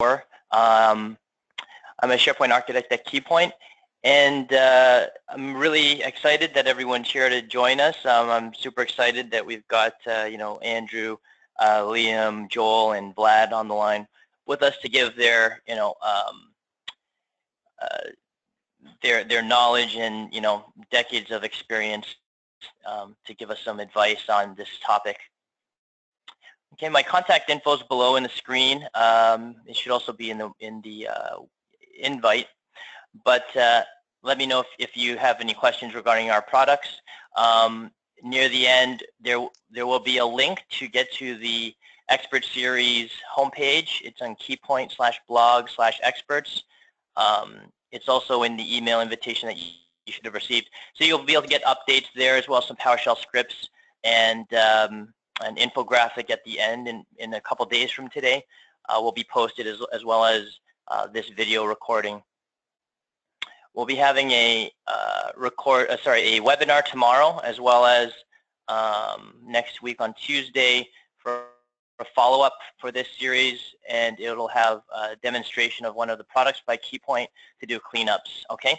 Um, I'm a SharePoint architect at KeyPoint, and uh, I'm really excited that everyone's here to join us. Um, I'm super excited that we've got uh, you know Andrew, uh, Liam, Joel, and Vlad on the line with us to give their you know um, uh, their their knowledge and you know decades of experience um, to give us some advice on this topic. Okay, my contact info is below in the screen. Um, it should also be in the in the uh, invite. But uh, let me know if, if you have any questions regarding our products. Um, near the end, there there will be a link to get to the expert series homepage. It's on keypoint slash blog slash experts. Um, it's also in the email invitation that you, you, should have received. So you'll be able to get updates there as well as some PowerShell scripts and um, an infographic at the end in, in a couple days from today uh, will be posted as, as well as uh, this video recording. We'll be having a uh, record, uh, sorry, a webinar tomorrow as well as um, next week on Tuesday for a follow-up for this series and it'll have a demonstration of one of the products by Keypoint to do cleanups, okay?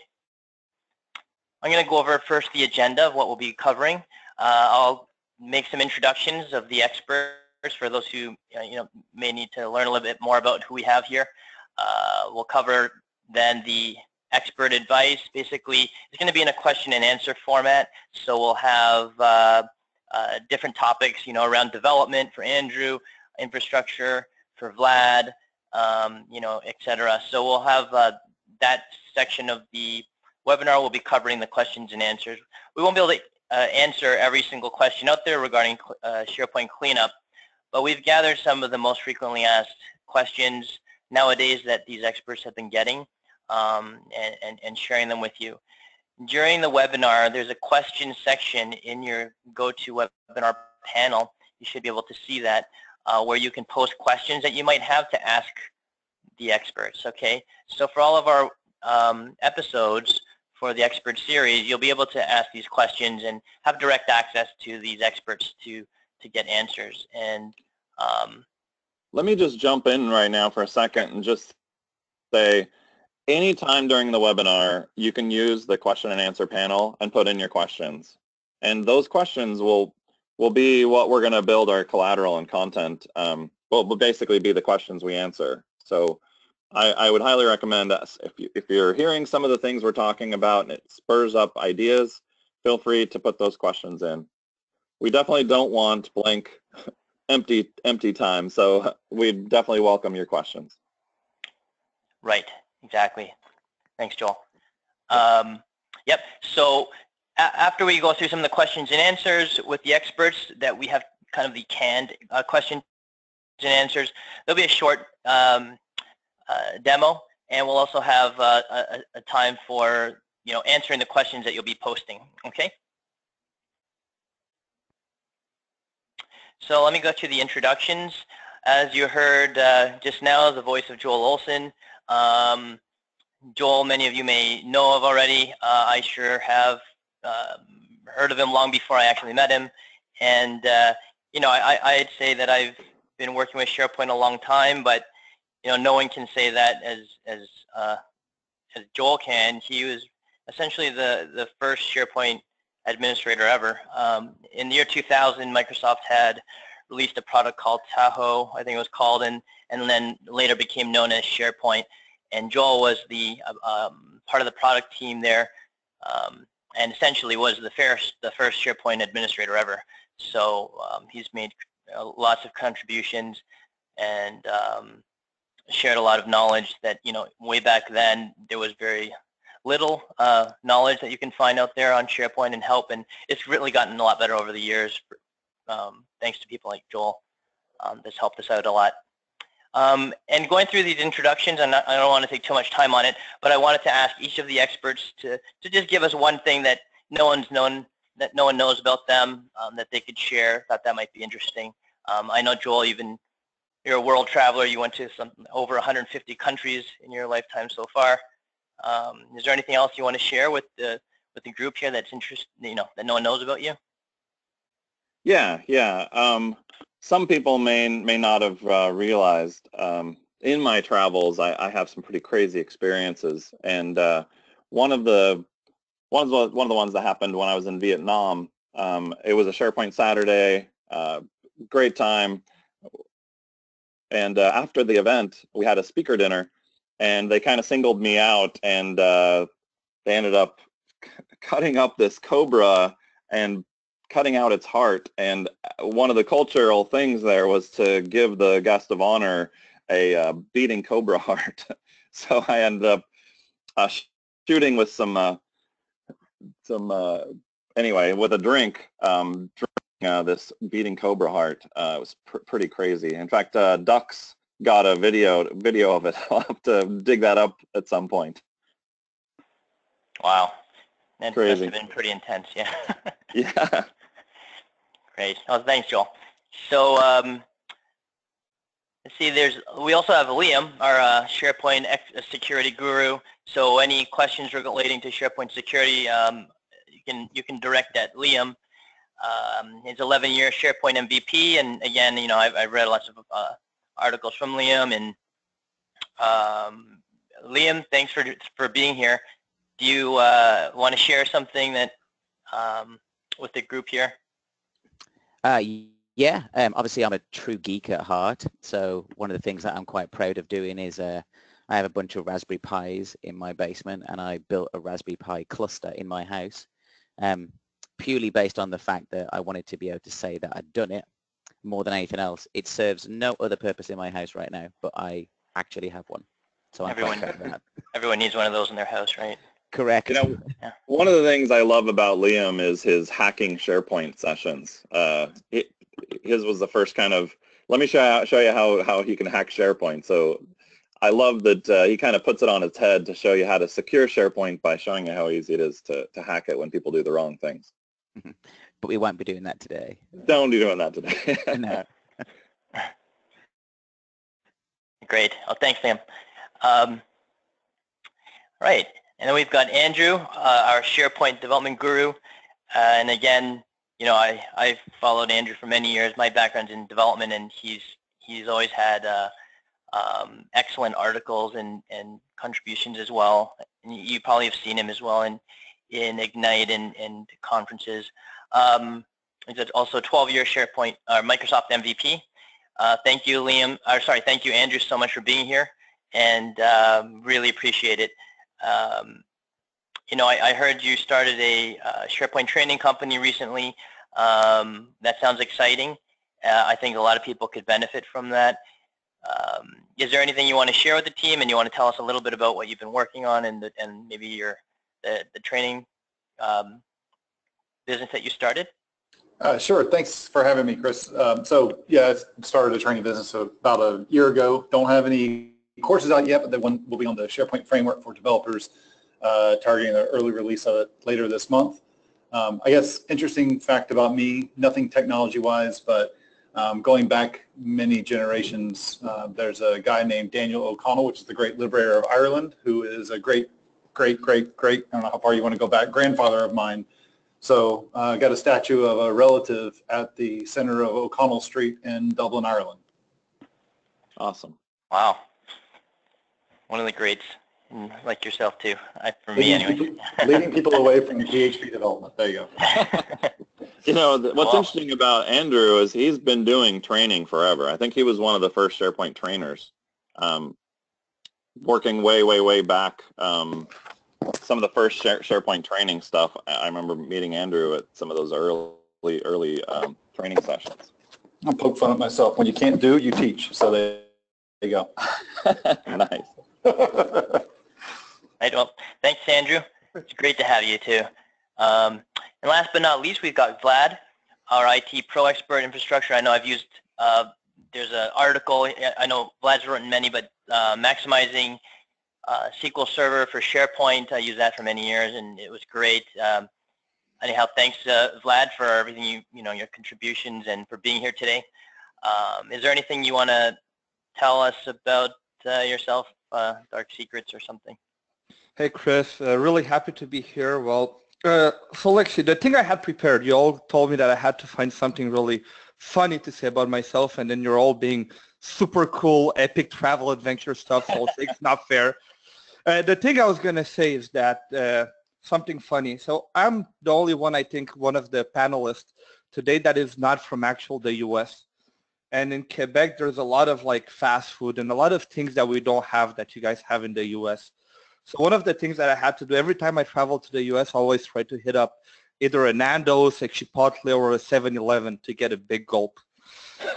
I'm going to go over first the agenda of what we'll be covering. Uh, I'll make some introductions of the experts for those who uh, you know may need to learn a little bit more about who we have here. Uh, we'll cover then the expert advice. Basically, it's going to be in a question and answer format. So we'll have uh, uh, different topics, you know, around development for Andrew, infrastructure for Vlad, um, you know, etc. So we'll have uh, that section of the webinar. We'll be covering the questions and answers. We won't be able to uh, answer every single question out there regarding uh, SharePoint cleanup, but we've gathered some of the most frequently asked questions nowadays that these experts have been getting um, and, and, and sharing them with you. During the webinar, there's a question section in your GoToWebinar panel. You should be able to see that uh, where you can post questions that you might have to ask the experts, okay? So for all of our um, episodes for the expert series, you'll be able to ask these questions and have direct access to these experts to, to get answers. And um, let me just jump in right now for a second and just say, anytime during the webinar, you can use the question and answer panel and put in your questions. And those questions will will be what we're going to build our collateral and content. Um, will, will basically be the questions we answer. So I, I would highly recommend us if you if you're hearing some of the things we're talking about and it spurs up ideas, feel free to put those questions in. We definitely don't want blank empty empty time. So we definitely welcome your questions. Right, exactly. Thanks, Joel. Um, yep. So after we go through some of the questions and answers with the experts that we have kind of the canned uh, questions and answers, there'll be a short um, demo and we'll also have uh, a, a time for you know answering the questions that you'll be posting. Okay. So let me go to the introductions. As you heard uh, just now, the voice of Joel Oleson. Um, Joel, many of you may know of already. Uh, I sure have uh, heard of him long before I actually met him. And, uh, you know, I, I'd say that I've been working with SharePoint a long time, but, you know, no one can say that as, as, uh, as Joel can. He was essentially the, the first SharePoint administrator ever. Um, in the year 2000, Microsoft had released a product called Tahoe, I think it was called, and, and then later became known as SharePoint. And Joel was the um, part of the product team there, um, and essentially was the first, the first SharePoint administrator ever. So um, he's made uh, lots of contributions and um, shared a lot of knowledge that, you know, way back then there was very little uh, knowledge that you can find out there on SharePoint and help, and it's really gotten a lot better over the years, um, thanks to people like Joel. Um, that's helped us out a lot. Um, and going through these introductions, I don't want to take too much time on it, but I wanted to ask each of the experts to, to just give us one thing that no one's known, that no one knows about them, um, that they could share. Thought that might be interesting. Um, I know Joel, even you're a world traveler. You went to some over 150 countries in your lifetime so far. Um, is there anything else you want to share with the with the group here that's interesting, you know, that no one knows about you? Yeah, yeah. Um, some people may may not have uh, realized um, in my travels, I, I, have some pretty crazy experiences, and uh, one of the one of the one of the ones that happened when I was in Vietnam. Um, it was a SharePoint Saturday, uh, great time, and uh, after the event, we had a speaker dinner, and they kind of singled me out, and uh, they ended up cutting up this cobra and cutting out its heart. And uh, one of the cultural things there was to give the guest of honor a uh, beating cobra heart. so I ended up uh, shooting with some uh, some uh, anyway with a drink, um, uh, this beating cobra heart. it was pr pretty crazy. In fact, Ducks got a video video of it. I'll have to dig that up at some point. Wow. That Crazy. must have been pretty intense, yeah. yeah. Great. Well, thanks, Joel. So, um, let's see, there's, we also have Liam, our uh, SharePoint uh, security guru. So any questions relating to SharePoint security, um, you can you can direct at Liam. Um, he's 11 year SharePoint MVP, and again, you know, I've, I've read lots of uh, articles from Liam, and um, Liam, thanks for for being here. Do you uh, want to share something that um, with the group here? Uh, yeah, um, obviously I'm a true geek at heart. So one of the things that I'm quite proud of doing is uh, I have a bunch of Raspberry Pis in my basement and I built a Raspberry Pi cluster in my house um, purely based on the fact that I wanted to be able to say that I'd done it more than anything else. It serves no other purpose in my house right now, but I actually have one. So I'm everyone, everyone needs one of those in their house, right? Correct. You know, yeah. one of the things I love about Liam is his hacking SharePoint sessions. Uh, it, his was the first kind of, let me show you, show you how, how he can hack SharePoint. So I love that uh, he kind of puts it on its head to show you how to secure SharePoint by showing you how easy it is to, to hack it when people do the wrong things. But we won't be doing that today. Don't be doing that today. no. Great. Well, thanks, Sam. Um, right. And then we've got Andrew, uh, our SharePoint development guru. Uh, and again, you know, I, I've followed Andrew for many years. My background's in development, and he's he's always had uh, um, excellent articles and, and contributions as well. And you probably have seen him as well in, in Ignite and, and conferences. Um, also 12-year SharePoint uh, Microsoft MVP. Uh, thank you, Liam. Or sorry, thank you, Andrew, so much for being here, and um, really appreciate it. Um, you know, I, I, heard you started a uh, SharePoint training company recently. Um, that sounds exciting. Uh, I think a lot of people could benefit from that. Um, is there anything you want to share with the team and you want to tell us a little bit about what you've been working on and, the, and maybe your the, the training um, business that you started? Uh, sure. Thanks for having me, Chris. Um, so yeah, I started a training business about a year ago. Don't have any courses out yet, but the one will be on the SharePoint framework for developers, uh, targeting the early release of it later this month. Um, I guess interesting fact about me, nothing technology-wise, but um, going back many generations, uh, there's a guy named Daniel O'Connell, which is the great liberator of Ireland, who is a great, great, great, great, I don't know how far you want to go back, grandfather of mine. So I uh, got a statue of a relative at the center of O'Connell Street in Dublin, Ireland. Awesome. Wow one of the greats, mm, like yourself too. I, for me, anyway. leading people away from PHP development. There you go. you know, what's well, interesting about Andrew is he's been doing training forever. I think he was one of the first SharePoint trainers, um, working way, way, way back. Um, some of the first SharePoint training stuff. I remember meeting Andrew at some of those early, early um, training sessions. I'll poke fun at myself. When you can't do, you teach. So there you go. nice. right, well, thanks, Andrew. It's great to have you too. Um, and last but not least, we've got Vlad, our IT pro expert infrastructure. I know I've used, uh, there's an article, I know Vlad's written many, but uh, maximizing uh, SQL Server for SharePoint, I used that for many years and it was great. Um, anyhow, thanks uh, Vlad for everything you, you know, your contributions and for being here today. Um, is there anything you want to tell us about uh, yourself uh, dark secrets or something. Hey Chris, uh, really happy to be here. Well, uh, so actually the thing I had prepared, you all told me that I had to find something really funny to say about myself and then you're all being super cool, epic travel adventure stuff. So it's not fair. Uh, the thing I was gonna say is that uh, something funny. So I'm the only one, I think, one of the panelists today that is not from actual the U.S. And in Quebec, there's a lot of like fast food and a lot of things that we don't have that you guys have in the U.S. So one of the things that I had to do every time I travel to the U.S., I always try to hit up either a Nando's, a Chipotle, or a 7-Eleven to get a big gulp.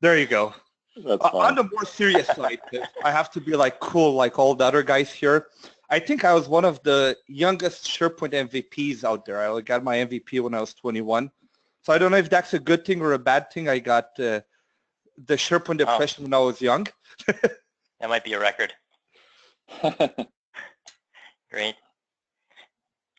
there you go. That's Uh, fine. on the more serious side, I have to be like cool like all the other guys here. I think I was one of the youngest SharePoint MVPs out there. I got my MVP when I was 21. So I don't know if that's a good thing or a bad thing. I got uh, the SharePoint depression when I was young. That might be a record. Great.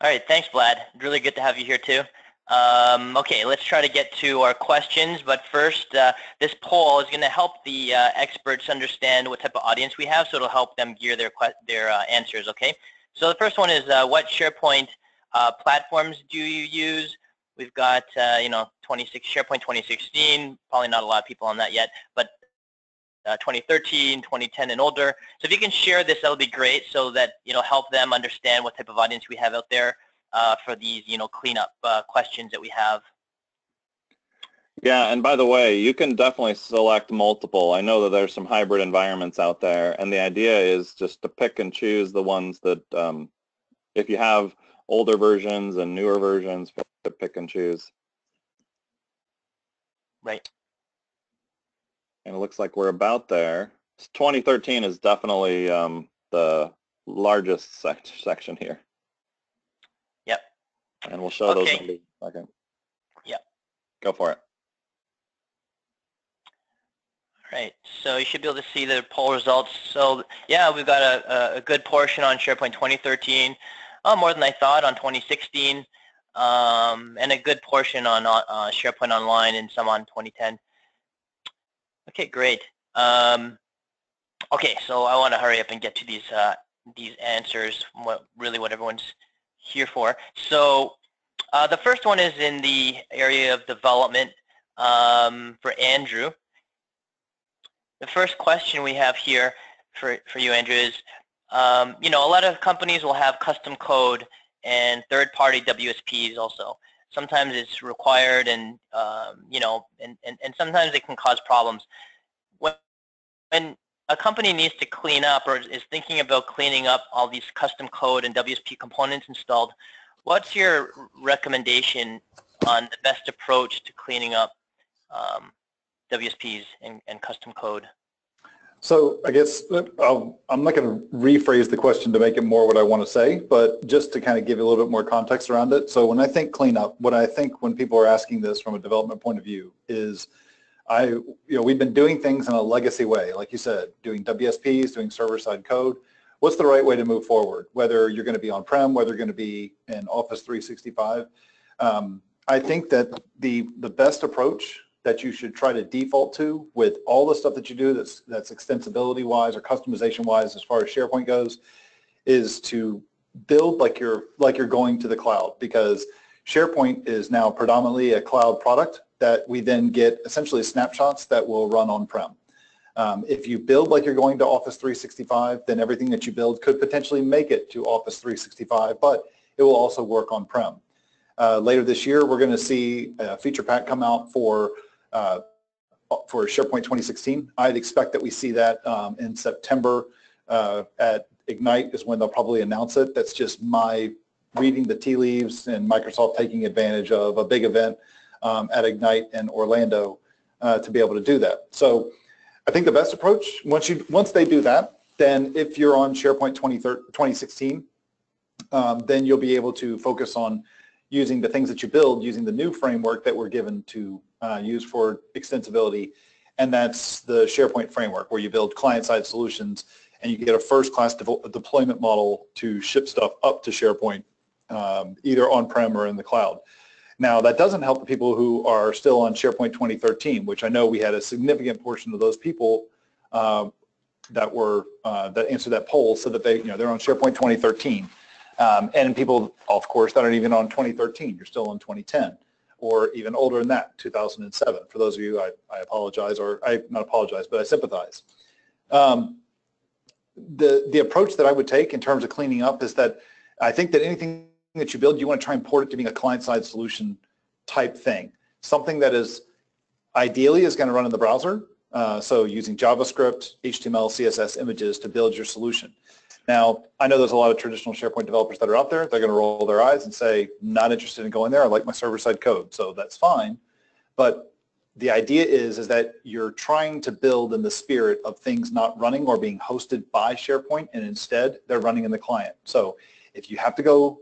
All right, thanks, Vlad. Really good to have you here too. Um, okay, let's try to get to our questions, but first, uh, this poll is going to help the uh, experts understand what type of audience we have, so it'll help them gear their their uh, answers. Okay. So the first one is, uh, what SharePoint uh, platforms do you use? We've got, uh, you know, 26 SharePoint 2016. Probably not a lot of people on that yet, but uh, 2013, 2010, and older. So if you can share this, that would be great, so that you know help them understand what type of audience we have out there for these you know cleanup uh, questions that we have. Yeah, and by the way, you can definitely select multiple. I know that there's some hybrid environments out there, and the idea is just to pick and choose the ones that, um, if you have older versions and newer versions, to pick and choose. Right. And it looks like we're about there. 2013 is definitely um, the largest sec- section here. And we'll show those Okay. numbers in a second. Yep. Go for it. All right. So you should be able to see the poll results. So yeah, we've got a, a- a good portion on SharePoint 2013, uh, more than I thought on 2016, um, and a good portion on uh, uh, SharePoint Online and some on 2010. Okay, great. Um, okay, so I want to hurry up and get to these uh, these answers. What really what everyone's here for. So uh, the first one is in the area of development um, for Andrew. The first question we have here for, for you, Andrew, is, um, you know, a lot of companies will have custom code and third-party WSPs also. Sometimes it's required and, um, you know, and, and, and sometimes it can cause problems. When, when a company needs to clean up or is thinking about cleaning up all these custom code and WSP components installed, what's your recommendation on the best approach to cleaning up um, WSPs and, and custom code? So I guess I'll, I'm not going to rephrase the question to make it more what I want to say, but just to kind of give you a little bit more context around it. So when I think cleanup, what I think when people are asking this from a development point of view is I, you know, we've been doing things in a legacy way, like you said, doing WSPs, doing server-side code. What's the right way to move forward? Whether you're going to be on-prem, whether you're going to be in Office 365. Um, I think that the, the best approach that you should try to default to with all the stuff that you do that's, that's extensibility wise or customization wise as far as SharePoint goes is to build like you're, like you're going to the cloud because SharePoint is now predominantly a cloud product that we then get essentially snapshots that will run on-prem. Um, if you build like you're going to Office 365, then everything that you build could potentially make it to Office 365, but it will also work on-prem. Uh, later this year, we're going to see a feature pack come out for uh, for SharePoint 2016. I'd expect that we see that um, in September uh, at Ignite is when they'll probably announce it. That's just my reading the tea leaves and Microsoft taking advantage of a big event um, at Ignite in Orlando uh, to be able to do that. So I think the best approach, once you once they do that, then if you're on SharePoint 2016, um, then you'll be able to focus on using the things that you build using the new framework that we're given to uh, use for extensibility. And that's the SharePoint framework where you build client-side solutions and you get a first-class de deployment model to ship stuff up to SharePoint, um, either on-prem or in the cloud. Now, that doesn't help the people who are still on SharePoint 2013, which I know we had a significant portion of those people uh, that were uh, that answered that poll so that they, you know, they're on SharePoint 2013. Um, and people, of course, that aren't even on 2013. You're still on 2010. or even older than that, 2007. For those of you, I, I apologize, or I not apologize, but I sympathize. Um, the the approach that I would take in terms of cleaning up is that I think that anything that you build, you want to try and port it to being a client-side solution type thing, something that is ideally is going to run in the browser. Uh, so using JavaScript, HTML, CSS images to build your solution. Now, I know there's a lot of traditional SharePoint developers that are out there. They're going to roll their eyes and say, not interested in going there. I like my server-side code. So that's fine. But the idea is, is that you're trying to build in the spirit of things not running or being hosted by SharePoint, and instead they're running in the client. So if you have to go,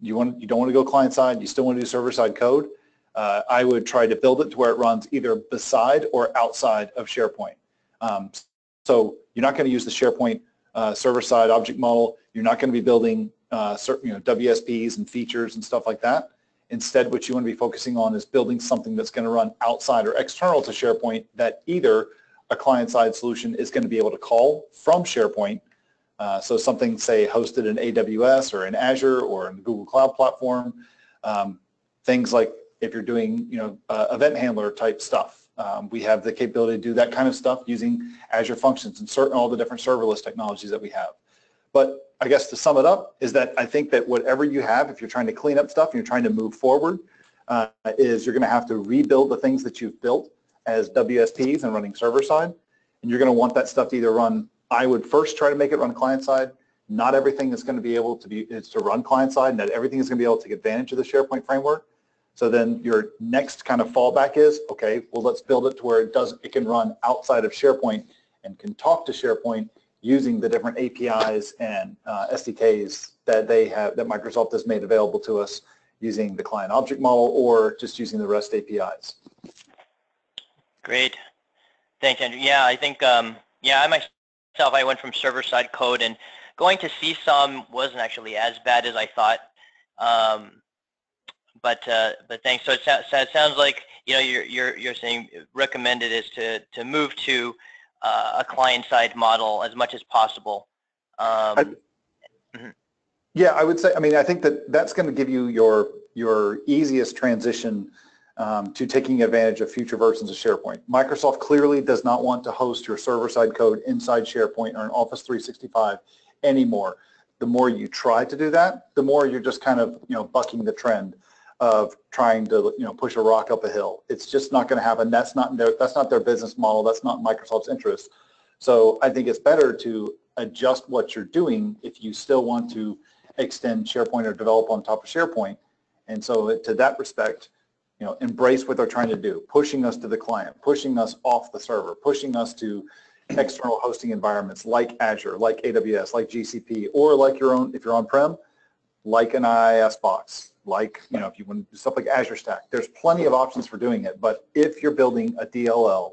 you want, you don't want to go client side, you still want to do server side code, uh, I would try to build it to where it runs either beside or outside of SharePoint. Um, so you're not going to use the SharePoint uh, server-side object model. You're not going to be building uh, certain, you know, WSPs and features and stuff like that. Instead, what you want to be focusing on is building something that's going to run outside or external to SharePoint that either a client-side solution is going to be able to call from SharePoint. Uh, so something, say, hosted in AWS or in Azure or in the Google Cloud Platform. Um, things like if you're doing, you know, uh, event handler type stuff. Um, we have the capability to do that kind of stuff using Azure Functions and certain all the different serverless technologies that we have. But I guess to sum it up is that I think that whatever you have, if you're trying to clean up stuff and you're trying to move forward, uh, is you're going to have to rebuild the things that you've built as WSPs and running server side. And you're going to want that stuff to either run, I would first try to make it run client side. Not everything is going to be able to be, is to run client side. And not everything is going to be able to take advantage of the SharePoint framework. So then your next kind of fallback is, okay, well, let's build it to where it does, it can run outside of SharePoint and can talk to SharePoint using the different APIs and uh, SDKs that they have, that Microsoft has made available to us using the client object model or just using the REST APIs. Great. Thanks, Andrew. Yeah, I think, um, yeah, I myself, I went from server-side code and going to CSOM wasn't actually as bad as I thought. Um, but uh, but thanks. So it, so it, sounds like you know you're you're you're saying recommended is to to move to uh, a client side model as much as possible. Um, I, mm-hmm. Yeah, I would say. I mean, I think that that's going to give you your your easiest transition um, to taking advantage of future versions of SharePoint. Microsoft clearly does not want to host your server-side code inside SharePoint or in Office 365 anymore. The more you try to do that, the more you're just kind of you know bucking the trend of trying to you know push a rock up a hill. It's just not going to happen. That's not their that's not their business model. That's not Microsoft's interest. So I think it's better to adjust what you're doing if you still want to extend SharePoint or develop on top of SharePoint. And so to that respect, you know, embrace what they're trying to do, pushing us to the client, pushing us off the server, pushing us to external hosting environments like Azure, like AWS, like GCP, or like your own, if you're on-prem, like an IIS box, like, you know, if you want to do stuff like Azure Stack, there's plenty of options for doing it. But if you're building a DLL,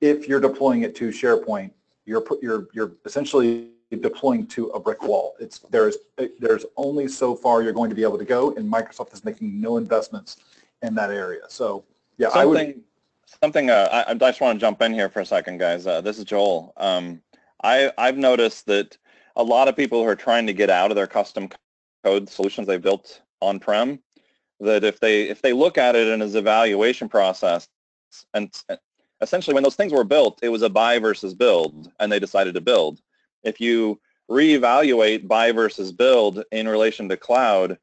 if you're deploying it to SharePoint, you're you're you're essentially deploying to a brick wall. It's there's there's only so far you're going to be able to go, and Microsoft is making no investments in that area. So yeah, something, I would. Something uh, I, I, just want to jump in here for a second, guys. Uh, this is Joel. Um, I I've noticed that a lot of people who are trying to get out of their custom code solutions they built on-prem, that if they if they look at it in as evaluation process, and essentially when those things were built, it was a buy versus build, and they decided to build. If you reevaluate buy versus build in relation to cloud,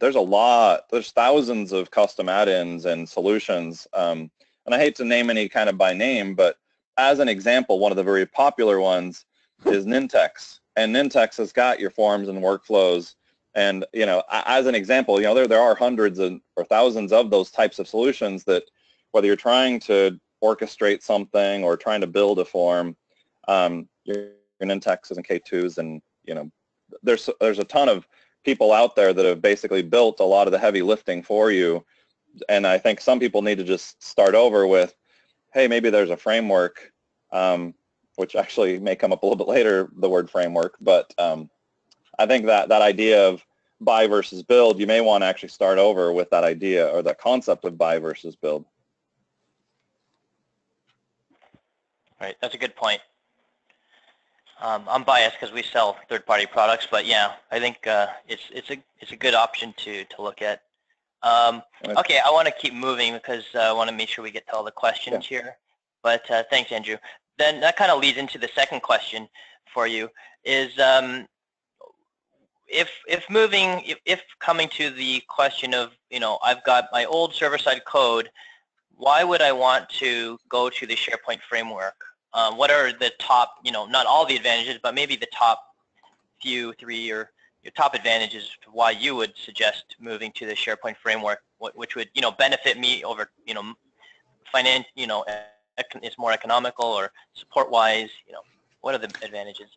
there's a lot, there's thousands of custom add-ins and solutions. Um, and I hate to name any kind of by name, but as an example, one of the very popular ones is Nintex. And Nintex has got your forms and workflows and you know, as an example, you know, there there are hundreds and or thousands of those types of solutions that whether you're trying to orchestrate something or trying to build a form, um, you're in Intexes and K2s, and you know, there's there's a ton of people out there that have basically built a lot of the heavy lifting for you. And I think some people need to just start over with, hey, maybe there's a framework, um, which actually may come up a little bit later, the word framework, but um, I think that that idea of buy versus build, you may want to actually start over with that idea or that concept of buy versus build. Right, that's a good point. Um, I'm biased because we sell third-party products, but yeah, I think uh, it's it's a it's a good option to to look at. Um, okay, I want to keep moving because uh, I want to make sure we get to all the questions here. But uh, thanks, Andrew. Then that kind of leads into the second question for you is um, if if moving if, if coming to the question of you know I've got my old server-side code, why would I want to go to the SharePoint framework? Um, what are the top you know not all the advantages, but maybe the top few, three, or your top advantages to why you would suggest moving to the SharePoint framework, which would you know benefit me over you know finan you know it's more economical or support-wise. You know, what are the advantages?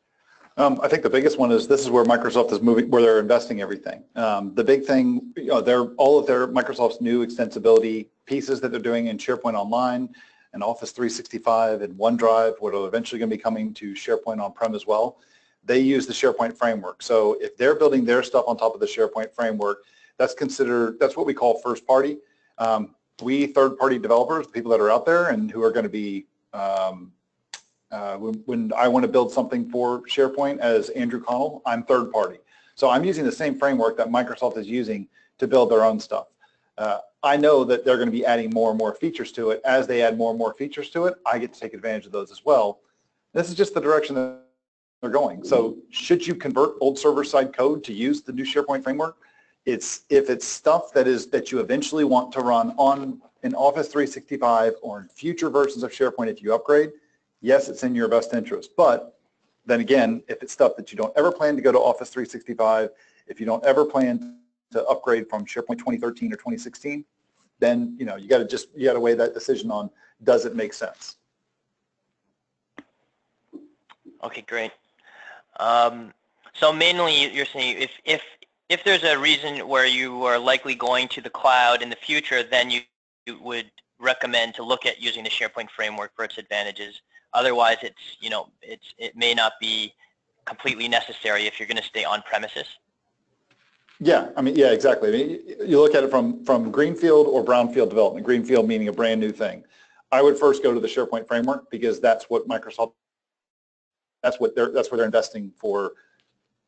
Um, I think the biggest one is this is where Microsoft is moving, where they're investing everything. Um, the big thing, you know, they're all of their Microsoft's new extensibility pieces that they're doing in SharePoint Online and Office 365 and OneDrive, what are eventually going to be coming to SharePoint on-prem as well. They use the SharePoint framework. So if they're building their stuff on top of the SharePoint framework, that's considered, that's what we call first party. Um, we third-party developers, the people that are out there and who are going to be um, uh, when, when I want to build something for SharePoint as Andrew Connell, I'm third party. So I'm using the same framework that Microsoft is using to build their own stuff. Uh, I know that they're going to be adding more and more features to it. As they add more and more features to it, I get to take advantage of those as well. This is just the direction that they're going. So should you convert old server-side code to use the new SharePoint framework? It's if it's stuff that is that you eventually want to run on in Office 365 or in future versions of SharePoint if you upgrade, yes, it's in your best interest. But then again, if it's stuff that you don't ever plan to go to Office 365, if you don't ever plan to upgrade from SharePoint 2013 or 2016, then you know you got to just you got to weigh that decision on does it make sense. Okay, great. Um, so mainly you're saying if, if, if there's a reason where you are likely going to the cloud in the future, then you, you would recommend to look at using the SharePoint framework for its advantages. Otherwise, it's, you know, it's, it may not be completely necessary if you're going to stay on premises. Yeah, I mean, yeah, exactly. I mean, you look at it from, from greenfield or brownfield development, greenfield meaning a brand new thing. I would first go to the SharePoint framework because that's what Microsoft, that's what they're, that's where they're investing for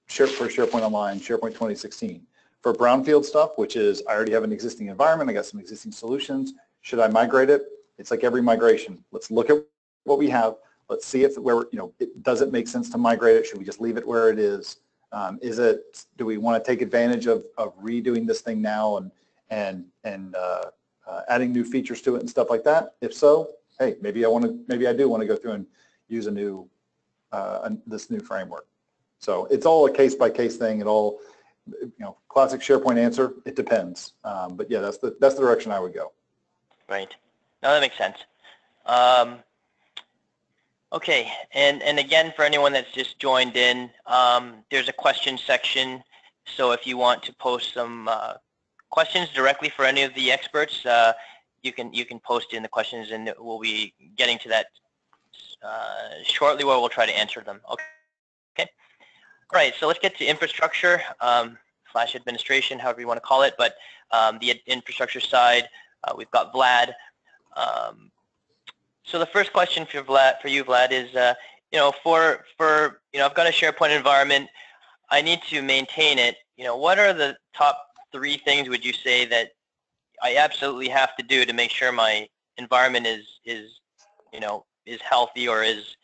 Share, for SharePoint Online, SharePoint 2016. For brownfield stuff, which is I already have an existing environment, I got some existing solutions. Should I migrate it? It's like every migration. Let's look at what we have. Let's see if where, you know, it, does it make sense to migrate it? Should we just leave it where it is? Um, is it, do we want to take advantage of, of redoing this thing now and, and, and uh, uh, adding new features to it and stuff like that? If so, hey, maybe I want to, maybe I do want to go through and use a new, uh, this new framework. So it's all a case by case thing. It all, you know, classic SharePoint answer, it depends. Um, but yeah, that's the, that's the direction I would go. Right. No, that makes sense. Um, okay, and, and again, for anyone that's just joined in, um, there's a question section. So if you want to post some uh, questions directly for any of the experts, uh, you can you can post in the questions, and we'll be getting to that uh, shortly, where we'll try to answer them. Okay. Okay. All right. So let's get to infrastructure um, slash administration, however you want to call it. But um, the infrastructure side. Uh, we've got Vlad. Um, so the first question for Vlad, for you, Vlad, is uh, you know for for you know I've got a SharePoint environment. I need to maintain it. You know, what are the top three things would you say that I absolutely have to do to make sure my environment is is you know is healthy or is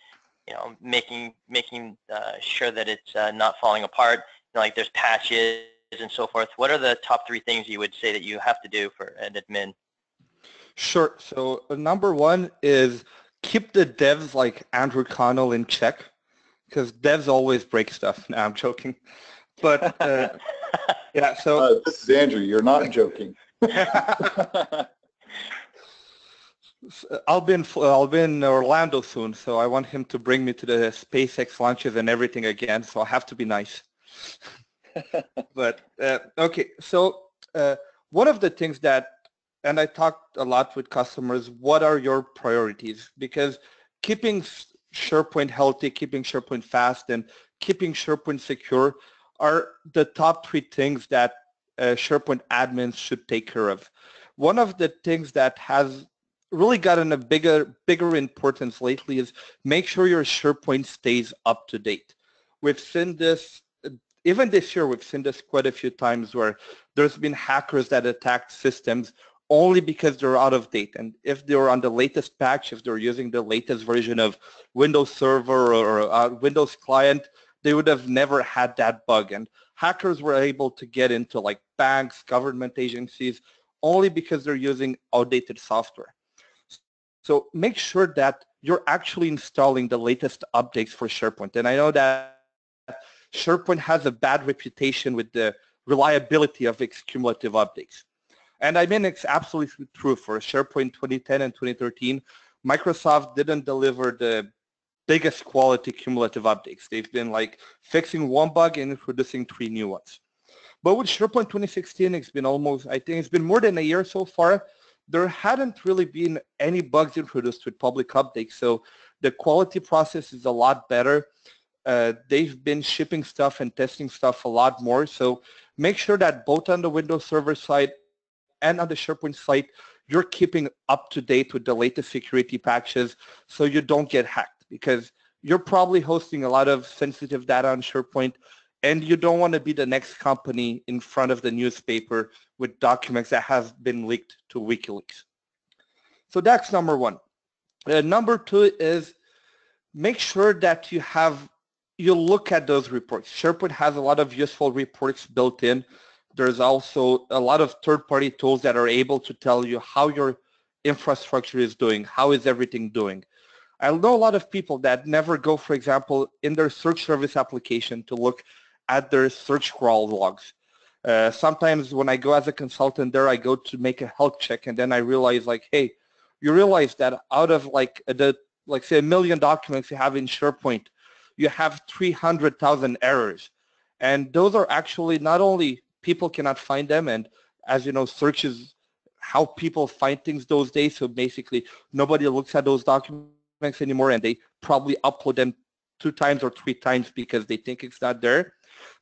you know making making uh, sure that it's uh, not falling apart. You know, like there's patches and so forth. What are the top three things you would say that you have to do for an admin? Sure. So uh, number one is keep the devs like Andrew Connell in check because devs always break stuff. Now I'm joking. But uh, yeah, so Uh, this is Andrew. You're not joking. I'll be in I'll be in Orlando soon, so I want him to bring me to the SpaceX launches and everything again. So I have to be nice. but uh, okay, so uh, one of the things that, and I talked a lot with customers, what are your priorities? Because keeping SharePoint healthy, keeping SharePoint fast, and keeping SharePoint secure are the top three things that uh, SharePoint admins should take care of. One of the things that has really gotten a bigger bigger importance lately is make sure your SharePoint stays up to date. We've seen this even this year, we've seen this quite a few times where there's been hackers that attacked systems only because they're out of date. And if they're on the latest patch, if they're using the latest version of Windows Server or uh, Windows Client, they would have never had that bug. And hackers were able to get into like banks, government agencies, only because they're using outdated software. So make sure that you're actually installing the latest updates for SharePoint. And I know that SharePoint has a bad reputation with the reliability of its cumulative updates. And I mean, it's absolutely true for SharePoint 2010 and 2013. Microsoft didn't deliver the biggest quality cumulative updates. They've been like fixing one bug and introducing three new ones. But with SharePoint 2016, it's been almost, I think it's been more than a year so far. There hadn't really been any bugs introduced with public updates. So the quality process is a lot better. Uh, they've been shipping stuff and testing stuff a lot more. So make sure that both on the Windows Server side and on the SharePoint site, you're keeping up to date with the latest security patches so you don't get hacked because you're probably hosting a lot of sensitive data on SharePoint and you don't want to be the next company in front of the newspaper with documents that have been leaked to WikiLeaks. So that's number one. Uh, number two is make sure that you have you look at those reports. SharePoint has a lot of useful reports built in there's also a lot of third-party tools that are able to tell you how your infrastructure is doing, how is everything doing. I know a lot of people that never go, for example, in their search service application to look at their search crawl logs. Uh, sometimes when I go as a consultant there, I go to make a health check and then I realize like, hey, you realize that out of like the, like say a million documents you have in SharePoint, you have 300,000 errors. And those are actually not only people cannot find them. And as you know, search is how people find things those days. So basically, nobody looks at those documents anymore, and they probably upload them two times or three times because they think it's not there.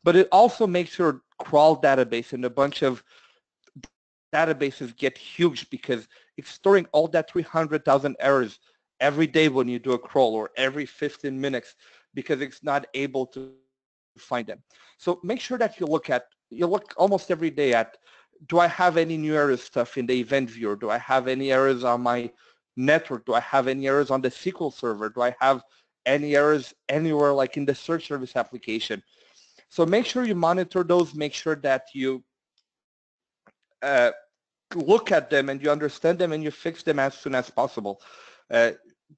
But it also makes your crawl database and a bunch of databases get huge because it's storing all that 300,000 errors every day when you do a crawl or every 15 minutes because it's not able to find them. So make sure that you look at you look almost every day at do I have any new errors stuff in the event viewer? Do I have any errors on my network? Do I have any errors on the SQL server? Do I have any errors anywhere like in the search service application? So make sure you monitor those, make sure that you uh, look at them and you understand them and you fix them as soon as possible. Uh,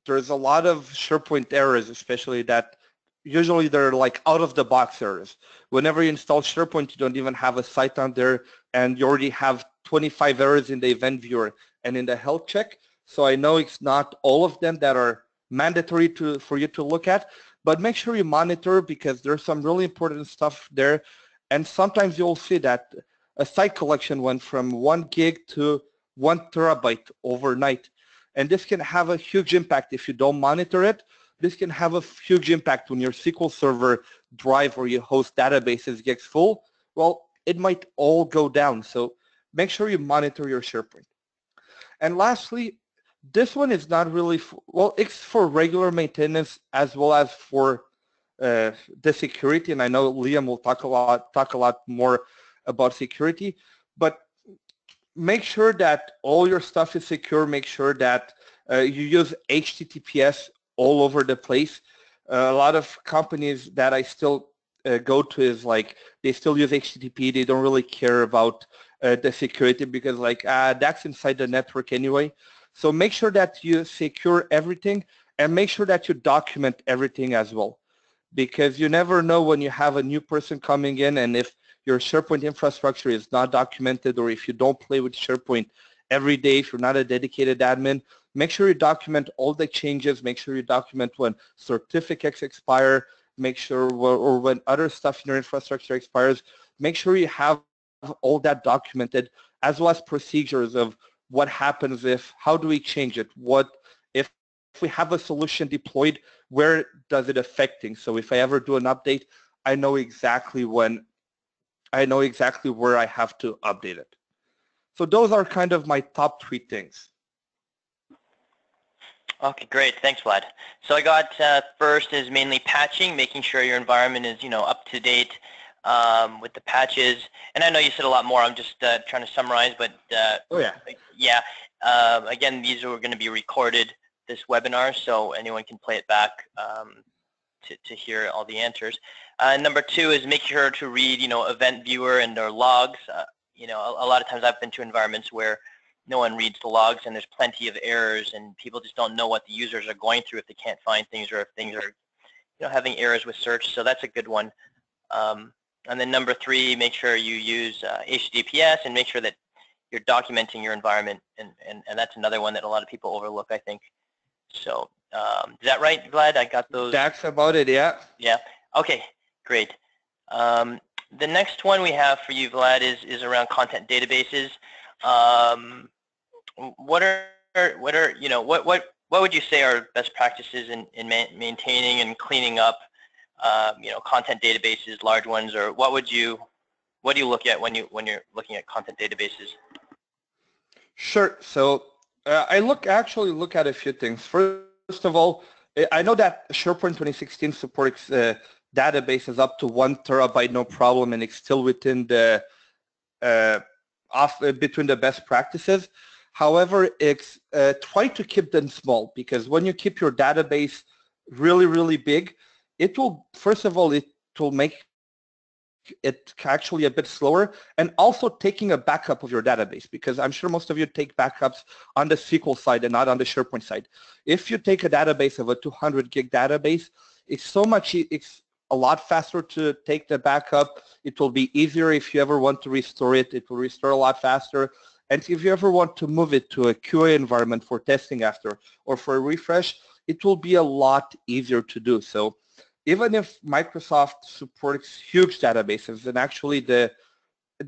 there's a lot of SharePoint errors, especially that usually they're like out of the box errors. Whenever you install SharePoint, you don't even have a site on there and you already have 25 errors in the event viewer and in the health check. So I know it's not all of them that are mandatory to for you to look at, but make sure you monitor because there's some really important stuff there. And sometimes you'll see that a site collection went from one gig to one terabyte overnight. And this can have a huge impact if you don't monitor it this can have a huge impact when your SQL Server drive or your host databases gets full. Well, it might all go down. So make sure you monitor your SharePoint. And lastly, this one is not really, well, it's for regular maintenance as well as for uh, the security. And I know Liam will talk a lot, talk a lot more about security, but make sure that all your stuff is secure. Make sure that uh, you use HTTPS all over the place. Uh, a lot of companies that I still uh, go to is like they still use HTTP. They don't really care about uh, the security because like uh, that's inside the network anyway. So make sure that you secure everything and make sure that you document everything as well because you never know when you have a new person coming in and if your SharePoint infrastructure is not documented or if you don't play with SharePoint every day, if you're not a dedicated admin, Make sure you document all the changes. Make sure you document when certificates expire. Make sure or when other stuff in your infrastructure expires. Make sure you have all that documented as well as procedures of what happens if, how do we change it? What if, if we have a solution deployed, where does it affect things? So if I ever do an update, I know exactly when, I know exactly where I have to update it. So those are kind of my top three things. Okay, great. Thanks, Vlad. So I got uh, first is mainly patching, making sure your environment is, you know, up to date. um, with the patches. And I know you said a lot more. I'm just uh, trying to summarize, but uh, Oh yeah. yeah. Um, again, these are going to be recorded this webinar, so anyone can play it back um, to, to hear all the answers. Uh, number two is make sure to read, you know, event viewer and their logs. Uh, you know, a, a, lot of times I've been to environments where no one reads the logs and there's plenty of errors and people just don't know what the users are going through if they can't find things or if things are, you know, having errors with search. So that's a good one. Um, and then number three, make sure you use uh, HTTPS and make sure that you're documenting your environment. And, and, and that's another one that a lot of people overlook, I think. So um, is that right, Vlad? I got those. That's about it, yeah. Yeah. Okay, great. Um, the next one we have for you, Vlad, is, is around content databases. Um, what are what are you know what what what would you say are best practices in, in ma maintaining and cleaning up um, you know content databases, large ones, or what would you what do you look at when you when you're looking at content databases? Sure. So uh, I look actually look at a few things. First of all, I know that SharePoint 2016 supports uh, databases up to one terabyte, no problem, and it's still within the uh, off between the best practices. However, it's uh, try to keep them small because when you keep your database really, really big, it will first of all it will make it actually a bit slower and also taking a backup of your database because I'm sure most of you take backups on the SQL side and not on the SharePoint side. If you take a database of a 200 gig database, it's so much, it's a lot faster to take the backup. It will be easier if you ever want to restore it. It will restore a lot faster. And if you ever want to move it to a QA environment for testing after or for a refresh, it will be a lot easier to do. So even if Microsoft supports huge databases and actually the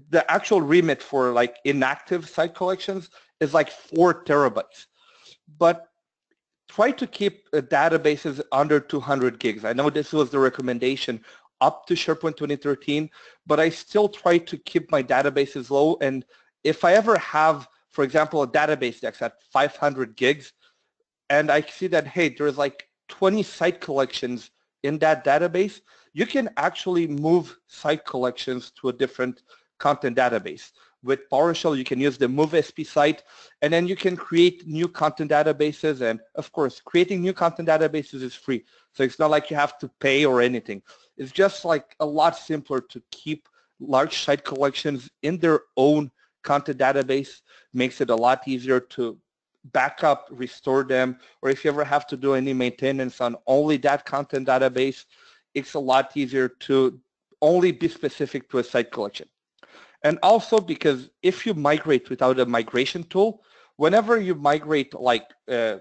the actual remit for like inactive site collections is like four terabytes. But try to keep uh, databases under 200 gigs. I know this was the recommendation up to SharePoint 2013, but I still try to keep my databases low. And if I ever have, for example, a database that's at 500 gigs, and I see that, hey, there's like 20 site collections in that database, you can actually move site collections to a different content database. With PowerShell, you can use the move SP site, and then you can create new content databases. And of course, creating new content databases is free. So it's not like you have to pay or anything. It's just like a lot simpler to keep large site collections in their own content database. Makes it a lot easier to back up, restore them, or if you ever have to do any maintenance on only that content database, it's a lot easier to only be specific to a site collection. And also because if you migrate without a migration tool, whenever you migrate like uh,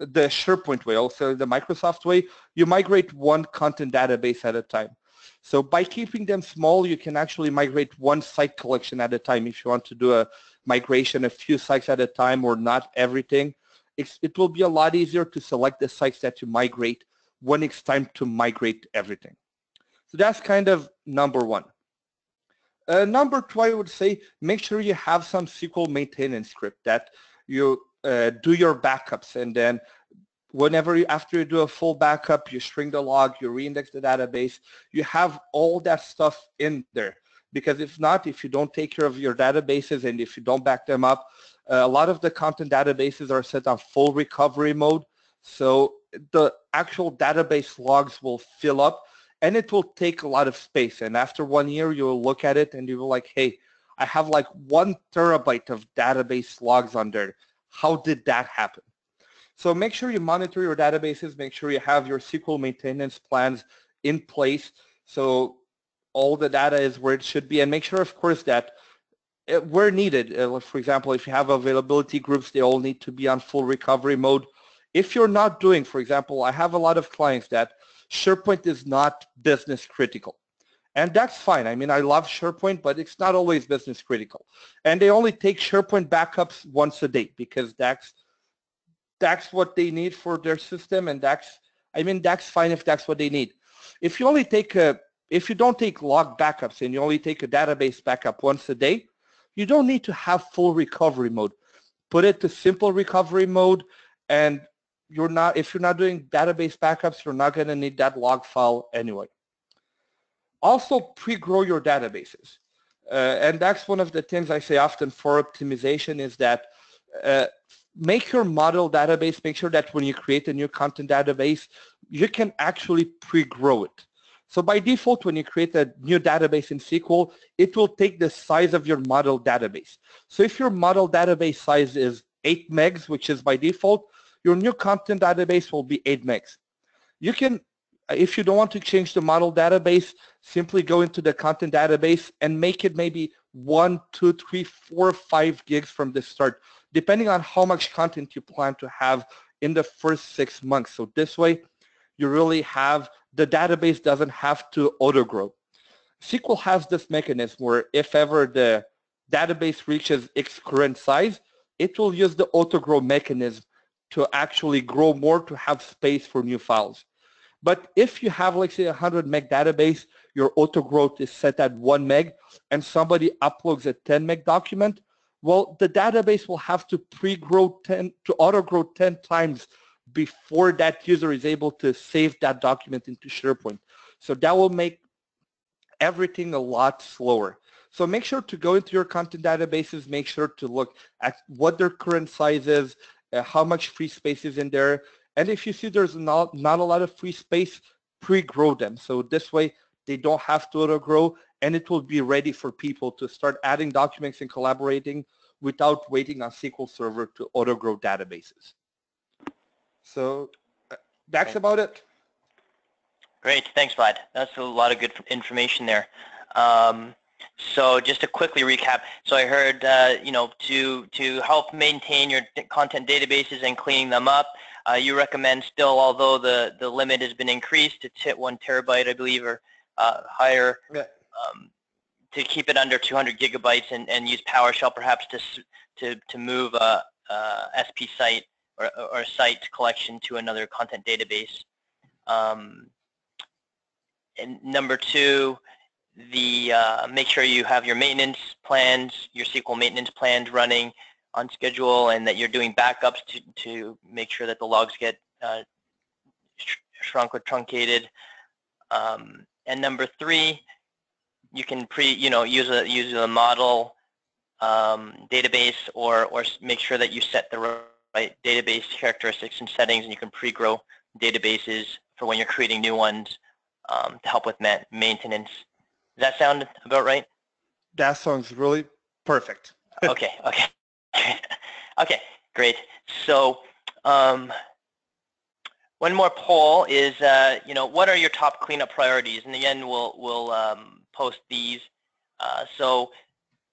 the SharePoint way, also the Microsoft way, you migrate one content database at a time. So by keeping them small, you can actually migrate one site collection at a time if you want to do a migration a few sites at a time or not everything. It will be a lot easier to select the sites that you migrate when it's time to migrate everything. So that's kind of number one. Uh, number two, I would say, make sure you have some SQL maintenance script that you uh, do your backups and then whenever you, after you do a full backup, you string the log, you reindex the database, you have all that stuff in there because if not, if you don't take care of your databases and if you don't back them up, uh, a lot of the content databases are set on full recovery mode. So the actual database logs will fill up and it will take a lot of space. And after one year, you'll look at it and you will like, hey, I have like one terabyte of database logs there. How did that happen? So make sure you monitor your databases, make sure you have your SQL maintenance plans in place. So all the data is where it should be and make sure, of course, that it, where needed, uh, for example, if you have availability groups, they all need to be on full recovery mode. If you're not doing, for example, I have a lot of clients that SharePoint is not business critical. And that's fine. I mean, I love SharePoint, but it's not always business critical. And they only take SharePoint backups once a day because that's that's what they need for their system. And that's, I mean, that's fine if that's what they need. If you only take a if you don't take log backups and you only take a database backup once a day, you don't need to have full recovery mode. Put it to simple recovery mode and you're not, if you're not doing database backups, you're not going to need that log file anyway. Also pre-grow your databases. Uh, and that's one of the things I say often for optimization is that uh, make your model database, make sure that when you create a new content database, you can actually pre-grow it. So by default, when you create a new database in SQL, it will take the size of your model database. So if your model database size is 8 megs, which is by default, your new content database will be 8 megs. You can, if you don't want to change the model database, simply go into the content database and make it maybe 1, 2, 3, 4, 5 gigs from the start, depending on how much content you plan to have in the first six months. So this way, you really have, the database doesn't have to auto-grow. SQL has this mechanism where if ever the database reaches its current size, it will use the auto-grow mechanism to actually grow more to have space for new files. But if you have, like say, a 100 meg database, your auto growth is set at 1 meg, and somebody uploads a 10 meg document, well, the database will have to pre-grow 10, to auto-grow 10 times before that user is able to save that document into SharePoint. So that will make everything a lot slower. So make sure to go into your content databases, make sure to look at what their current size is, uh, how much free space is in there, and if you see there's not, not a lot of free space, pre-grow them. So this way they don't have to auto-grow and it will be ready for people to start adding documents and collaborating without waiting on SQL Server to auto-grow databases. So uh, that's about it. Great, thanks, Vlad. That's a lot of good information there. Um, so just to quickly recap, so I heard, uh, you know, to to help maintain your content databases and cleaning them up, uh, you recommend still, although the the limit has been increased to one terabyte, I believe, or uh, higher, um, to keep it under 200 gigabytes and, and use PowerShell perhaps to to to move a, a SP site or, or a site collection to another content database. Um, and number two, the uh, make sure you have your maintenance plans, your SQL maintenance plans running on schedule, and that you're doing backups to to make sure that the logs get uh, shrunk or truncated. Um, and number three, you can pre you know use a use a model um, database or or make sure that you set the right database characteristics and settings, and you can pre-grow databases for when you're creating new ones um, to help with maintenance. Does that sound about right? That sounds really perfect. okay, okay. okay, great. So um, one more poll is, uh, you know, what are your top cleanup priorities? And again, we'll, we'll um, post these. Uh, so,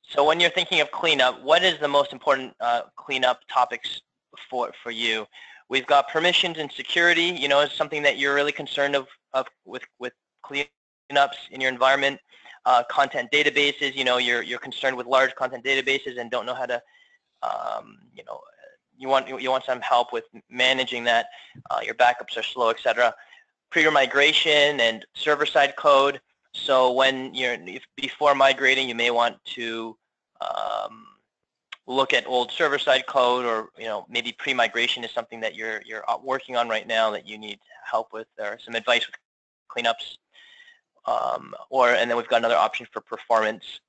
so when you're thinking of cleanup, what is the most important uh, cleanup topics for, for you? We've got permissions and security, you know, is something that you're really concerned of, of with, with cleanups in your environment. Uh, content databases, you know, you're, you're concerned with large content databases and don't know how to, um, you know, you want, you want some help with managing that. Uh, your backups are slow, etc. Pre-migration and server-side code. So when you're, before migrating, you may want to um, look at old server-side code or, you know, maybe pre-migration is something that you're, you're working on right now that you need help with or some advice with cleanups. Um, or, and then we've got another option for performance.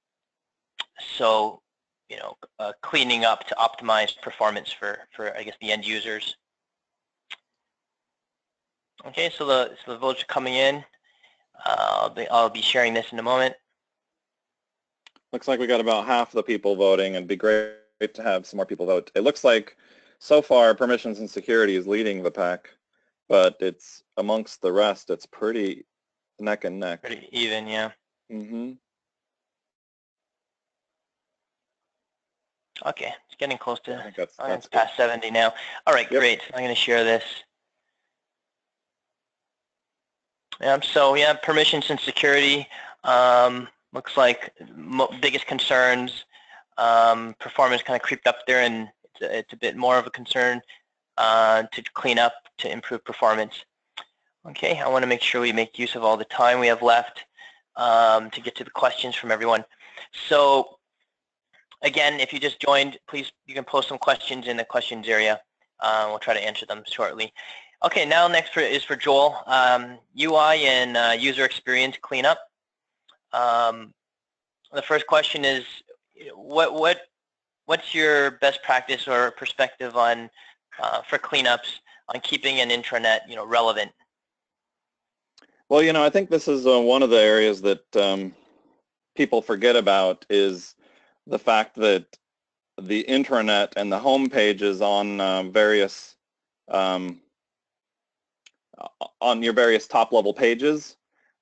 So, you know, uh, cleaning up to optimize performance for, for, I guess, the end users. Okay, so the, so the votes are coming in. Uh, I'll, be, I'll be sharing this in a moment. Looks like we got about half the people voting. It'd be great to have some more people vote. It looks like so far permissions and security is leading the pack, but it's amongst the rest, it's pretty neck and neck. Pretty even, yeah. Mm-hmm. Okay, it's getting close to, I think that's, that's it's past 70 now. All right, Yep. great. I'm going to share this. Yeah, so yeah, permissions and security um, looks like mo biggest concerns. Um, performance kind of creeped up there, and it's a, it's a bit more of a concern uh, to clean up to improve performance. Okay, I want to make sure we make use of all the time we have left um, to get to the questions from everyone. So again, if you just joined, please you can post some questions in the questions area. Uh, we'll try to answer them shortly. Okay, now next for, is for Joel, um, UI and uh, user experience cleanup. Um, the first question is, what what what's your best practice or perspective on uh, for cleanups on keeping an intranet you know relevant? Well, you know, I think this is uh, one of the areas that um, people forget about is the fact that the intranet and the home pages on uh, various um, on your various top level pages,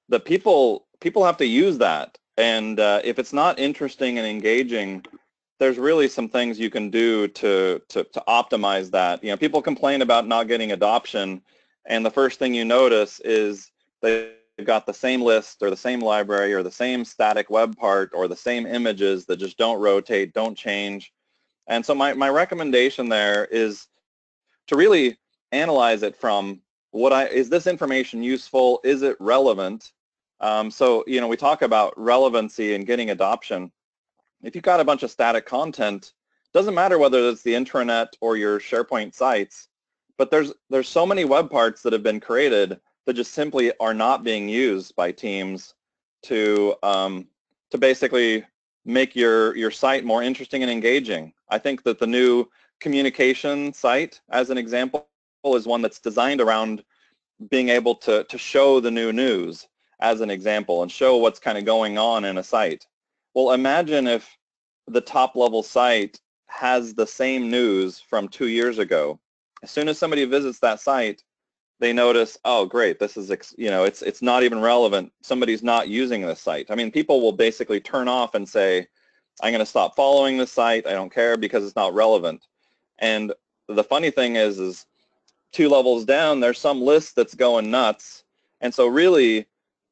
the people people have to use that. And uh, if it's not interesting and engaging, there's really some things you can do to, to, to optimize that. You know, people complain about not getting adoption, and the first thing you notice is they've got the same list or the same library or the same static web part or the same images that just don't rotate, don't change. And so my, my recommendation there is to really analyze it from what I, is this information useful? Is it relevant? Um, so, you know, we talk about relevancy and getting adoption. If you've got a bunch of static content, doesn't matter whether it's the intranet or your SharePoint sites, but there's there's so many web parts that have been created that just simply are not being used by teams to um, to basically make your your site more interesting and engaging. I think that the new communication site, as an example, is one that's designed around being able to, to show the new news as an example and show what's kind of going on in a site. Well, imagine if the top level site has the same news from two years ago. As soon as somebody visits that site, they notice, oh, great, this is, you know, it's, it's not even relevant. Somebody's not using this site. I mean, people will basically turn off and say, I'm going to stop following the site. I don't care because it's not relevant. And the funny thing is, is two levels down, there's some list that's going nuts. And so really,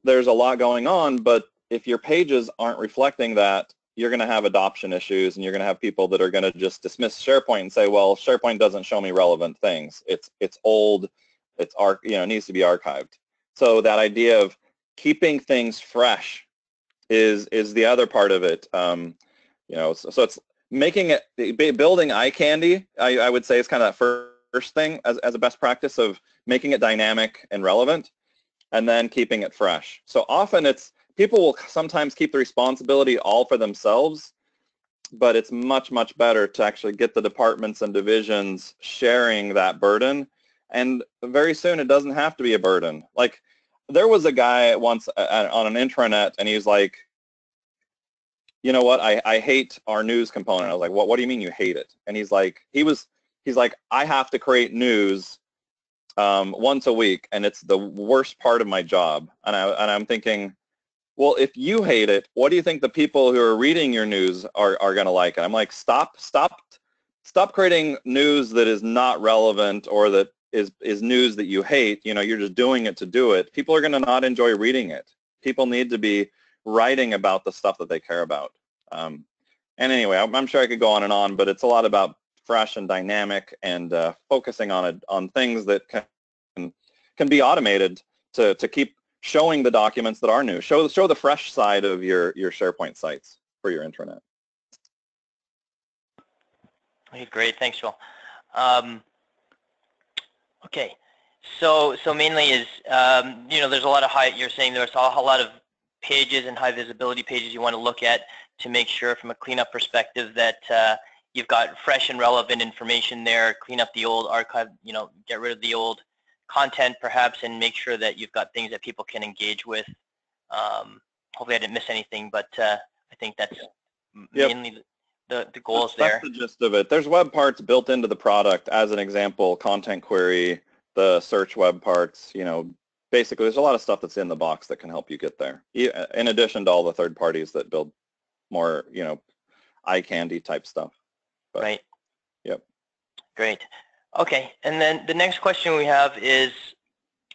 there's a lot going on, but if your pages aren't reflecting that, you're going to have adoption issues and you're going to have people that are going to just dismiss SharePoint and say, well, SharePoint doesn't show me relevant things. It's, it's old, it's arch, you know, needs to be archived. So that idea of keeping things fresh is, is the other part of it. Um, you know, so, so it's making it, building eye candy, I, I would say is kind of that first thing as, as a best practice of making it dynamic and relevant and then keeping it fresh. So often it's, people will sometimes keep the responsibility all for themselves, but it's much, much better to actually get the departments and divisions sharing that burden. And very soon it doesn't have to be a burden. Like there was a guy once on an intranet and he was like, you know what, I, I hate our news component. I was like, what, what do you mean you hate it? And he's like, he was, he's like, I have to create news um, once a week, and it's the worst part of my job. And, I, and I'm thinking, well, if you hate it, what do you think the people who are reading your news are, are going to like? And I'm like, stop, stop, stop creating news that is not relevant or that is, is news that you hate. You know, you're just doing it to do it. People are going to not enjoy reading it. People need to be writing about the stuff that they care about. Um, and anyway, I'm, I'm sure I could go on and on, but it's a lot about fresh and dynamic and uh, focusing on it on things that can can be automated to to keep showing the documents that are new. Show show the fresh side of your your SharePoint sites for your intranet. Great. Thanks, Joel. Um, okay, so so mainly is um, you know there's a lot of high. You're saying there's a lot of pages and high visibility pages you want to look at to make sure from a cleanup perspective that uh, you've got fresh and relevant information there, clean up the old archive, you know, get rid of the old content perhaps and make sure that you've got things that people can engage with. Um, hopefully I didn't miss anything, but uh, I think that's yep. mainly the, the goals that's, there. That's the gist of it. There's web parts built into the product. As an example, content query, the search web parts, you know, basically there's a lot of stuff that's in the box that can help you get there. In addition to all the third parties that build more, you know, eye candy type stuff. But, right. Yep. Great. Okay, and then the next question we have is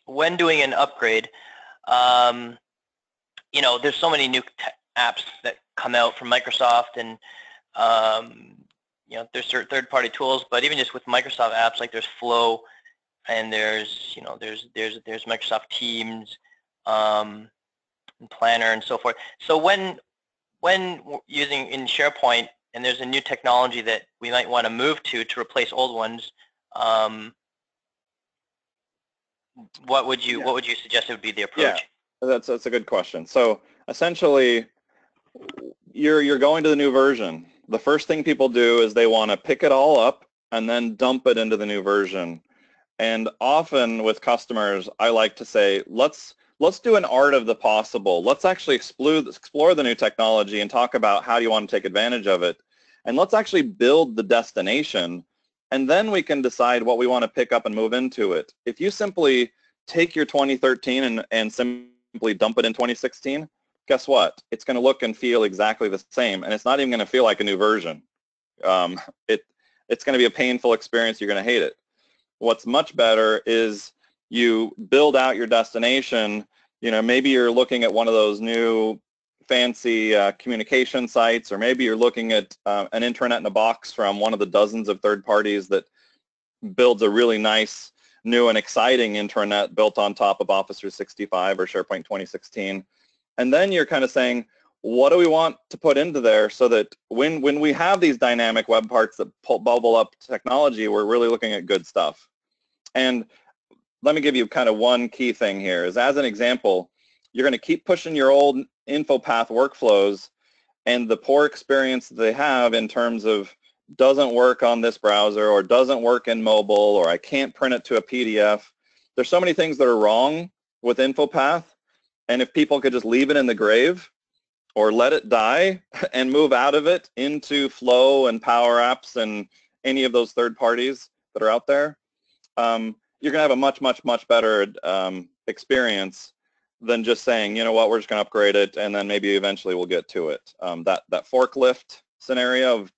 when doing an upgrade, um, you know, there's so many new apps that come out from Microsoft and, um, you know, there's third-party tools, but even just with Microsoft apps, like there's Flow and there's, you know, there's, there's, there's Microsoft Teams um, and Planner and so forth. So when, when using in SharePoint, and there's a new technology that we might want to move to to replace old ones, um, what would you yeah. what would you suggest would be the approach? Yeah, That's that's a good question. So essentially, you're you're going to the new version. The first thing people do is they want to pick it all up and then dump it into the new version. And often with customers, I like to say, let's let's do an art of the possible. Let's actually explore explore the new technology and talk about how do you want to take advantage of it. And let's actually build the destination and then we can decide what we want to pick up and move into it. If you simply take your 2013 and, and simply dump it in 2016, guess what? It's going to look and feel exactly the same, and it's not even going to feel like a new version. Um, it, it's going to be a painful experience. You're going to hate it. What's much better is you build out your destination. You know, maybe you're looking at one of those new fancy uh, communication sites, or maybe you're looking at uh, an intranet in a box from one of the dozens of third parties that builds a really nice, new and exciting intranet built on top of Office 365 or SharePoint 2016. And then you're kind of saying, what do we want to put into there so that when, when we have these dynamic web parts that pull, bubble up technology, we're really looking at good stuff. And let me give you kind of one key thing here is as an example, you're going to keep pushing your old InfoPath workflows and the poor experience that they have in terms of doesn't work on this browser or doesn't work in mobile or I can't print it to a PDF. There's so many things that are wrong with InfoPath and if people could just leave it in the grave or let it die and move out of it into Flow and Power Apps and any of those third parties that are out there, um, you're going to have a much, much, much better um, experience than just saying, you know what, we're just going to upgrade it and then maybe eventually we'll get to it. Um, that that forklift scenario of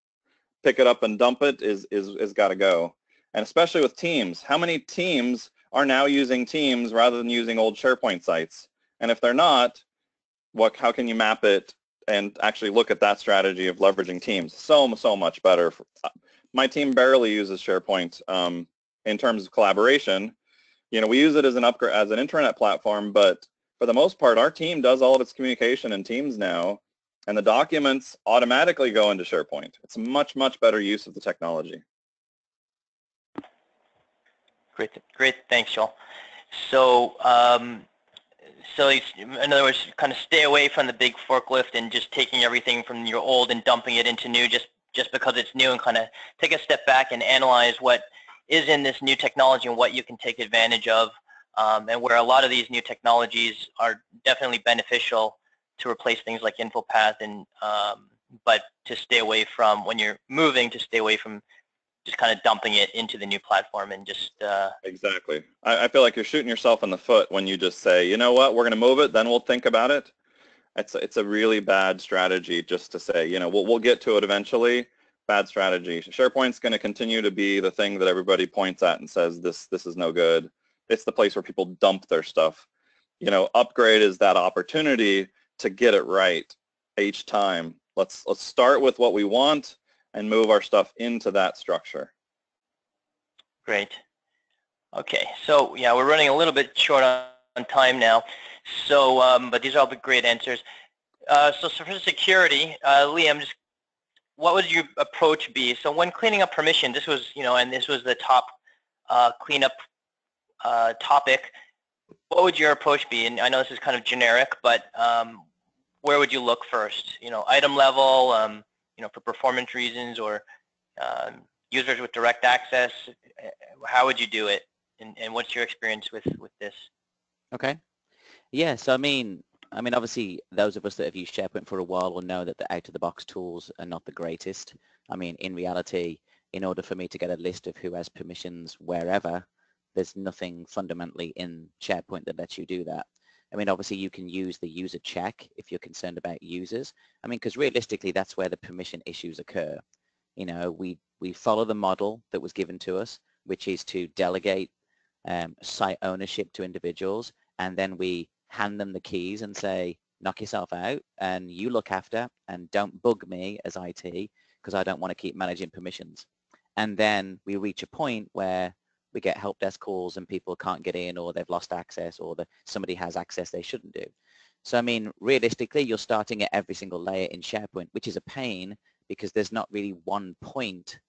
pick it up and dump it is is is got to go. And especially with Teams, how many teams are now using Teams rather than using old SharePoint sites? And if they're not, what how can you map it and actually look at that strategy of leveraging Teams? So so much better. My team barely uses SharePoint um, in terms of collaboration. You know, we use it as an upgrade as an intranet platform, but for the most part, our team does all of its communication in Teams now, and the documents automatically go into SharePoint. It's a much, much better use of the technology. Great, great. Thanks, Joel. So, um, so in other words, kind of stay away from the big forklift and just taking everything from your old and dumping it into new just just because it's new and kind of take a step back and analyze what is in this new technology and what you can take advantage of um, and where a lot of these new technologies are definitely beneficial to replace things like InfoPath, and um, but to stay away from when you're moving, to stay away from just kind of dumping it into the new platform and just uh, exactly. I, I feel like you're shooting yourself in the foot when you just say, you know what, we're going to move it, then we'll think about it. It's it's a really bad strategy just to say, you know, we'll we'll get to it eventually. Bad strategy. SharePoint's going to continue to be the thing that everybody points at and says this this is no good it's the place where people dump their stuff. You know, upgrade is that opportunity to get it right each time. Let's let's start with what we want and move our stuff into that structure. Great. Okay, so yeah, we're running a little bit short on, time now. So, um, but these are all the great answers. Uh, so, so for security, uh, Liam, just what would your approach be? So when cleaning up permission, this was, you know, and this was the top uh, cleanup uh, topic, what would your approach be? And I know this is kind of generic, but um, where would you look first? You know, item level, um, you know, for performance reasons or um, users with direct access. How would you do it? And, and what's your experience with, with this? Okay. Yeah, so I mean, I mean, obviously, those of us that have used SharePoint for a while will know that the out-of-the-box tools are not the greatest. I mean, in reality, in order for me to get a list of who has permissions wherever, there's nothing fundamentally in SharePoint that lets you do that. I mean, obviously you can use the user check if you're concerned about users. I mean, because realistically, that's where the permission issues occur. You know, we, we follow the model that was given to us, which is to delegate um, site ownership to individuals, and then we hand them the keys and say, knock yourself out, and you look after, and don't bug me as IT, because I don't want to keep managing permissions. And then we reach a point where we get help desk calls and people can't get in or they've lost access or the, somebody has access they shouldn't do. So I mean, realistically, you're starting at every single layer in SharePoint, which is a pain because there's not really one point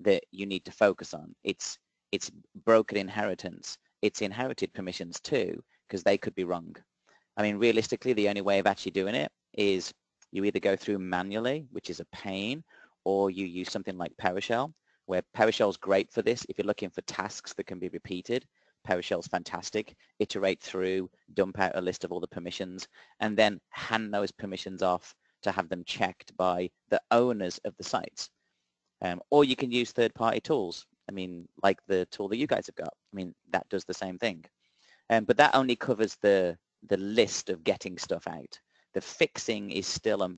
that you need to focus on. It's it's broken inheritance. It's inherited permissions too because they could be wrong. I mean, realistically, the only way of actually doing it is you either go through manually, which is a pain, or you use something like PowerShell, where PowerShell is great for this. If you're looking for tasks that can be repeated, PowerShell is fantastic. Iterate through, dump out a list of all the permissions, and then hand those permissions off to have them checked by the owners of the sites. Um, or you can use third-party tools. I mean, like the tool that you guys have got. I mean, that does the same thing. Um, but that only covers the the list of getting stuff out. The fixing is still a,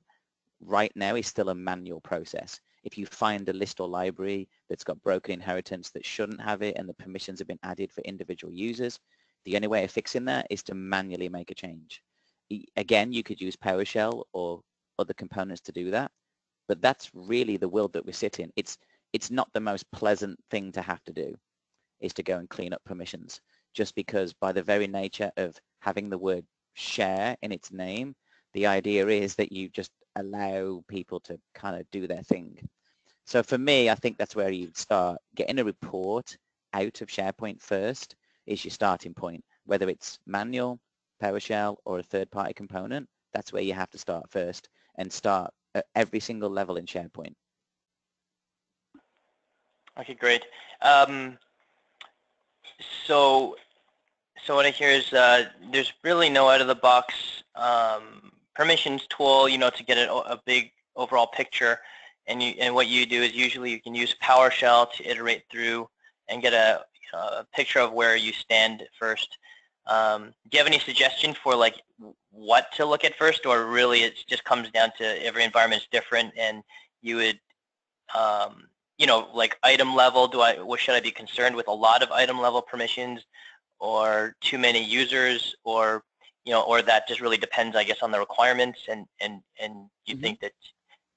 right now is still a manual process. If you find a list or library that's got broken inheritance that shouldn't have it and the permissions have been added for individual users, the only way of fixing that is to manually make a change. Again, you could use PowerShell or other components to do that, but that's really the world that we sit in. It's, it's not the most pleasant thing to have to do, is to go and clean up permissions, just because by the very nature of having the word share in its name, the idea is that you just allow people to kind of do their thing. So for me, I think that's where you'd start. Getting a report out of SharePoint first is your starting point, whether it's manual, PowerShell, or a third-party component. That's where you have to start first and start at every single level in SharePoint. Okay, great. Um, so so what I hear is uh, there's really no out-of-the-box um, permissions tool, you know, to get a, a, big overall picture. And you and what you do is usually you can use PowerShell to iterate through and get a, you know, a picture of where you stand first. Um, do you have any suggestion for like what to look at first, or really it just comes down to every environment is different, and you would, um, you know, like item level? Do I what should I be concerned with a lot of item level permissions? or too many users or you know or that just really depends I guess on the requirements and and and you mm-hmm. think that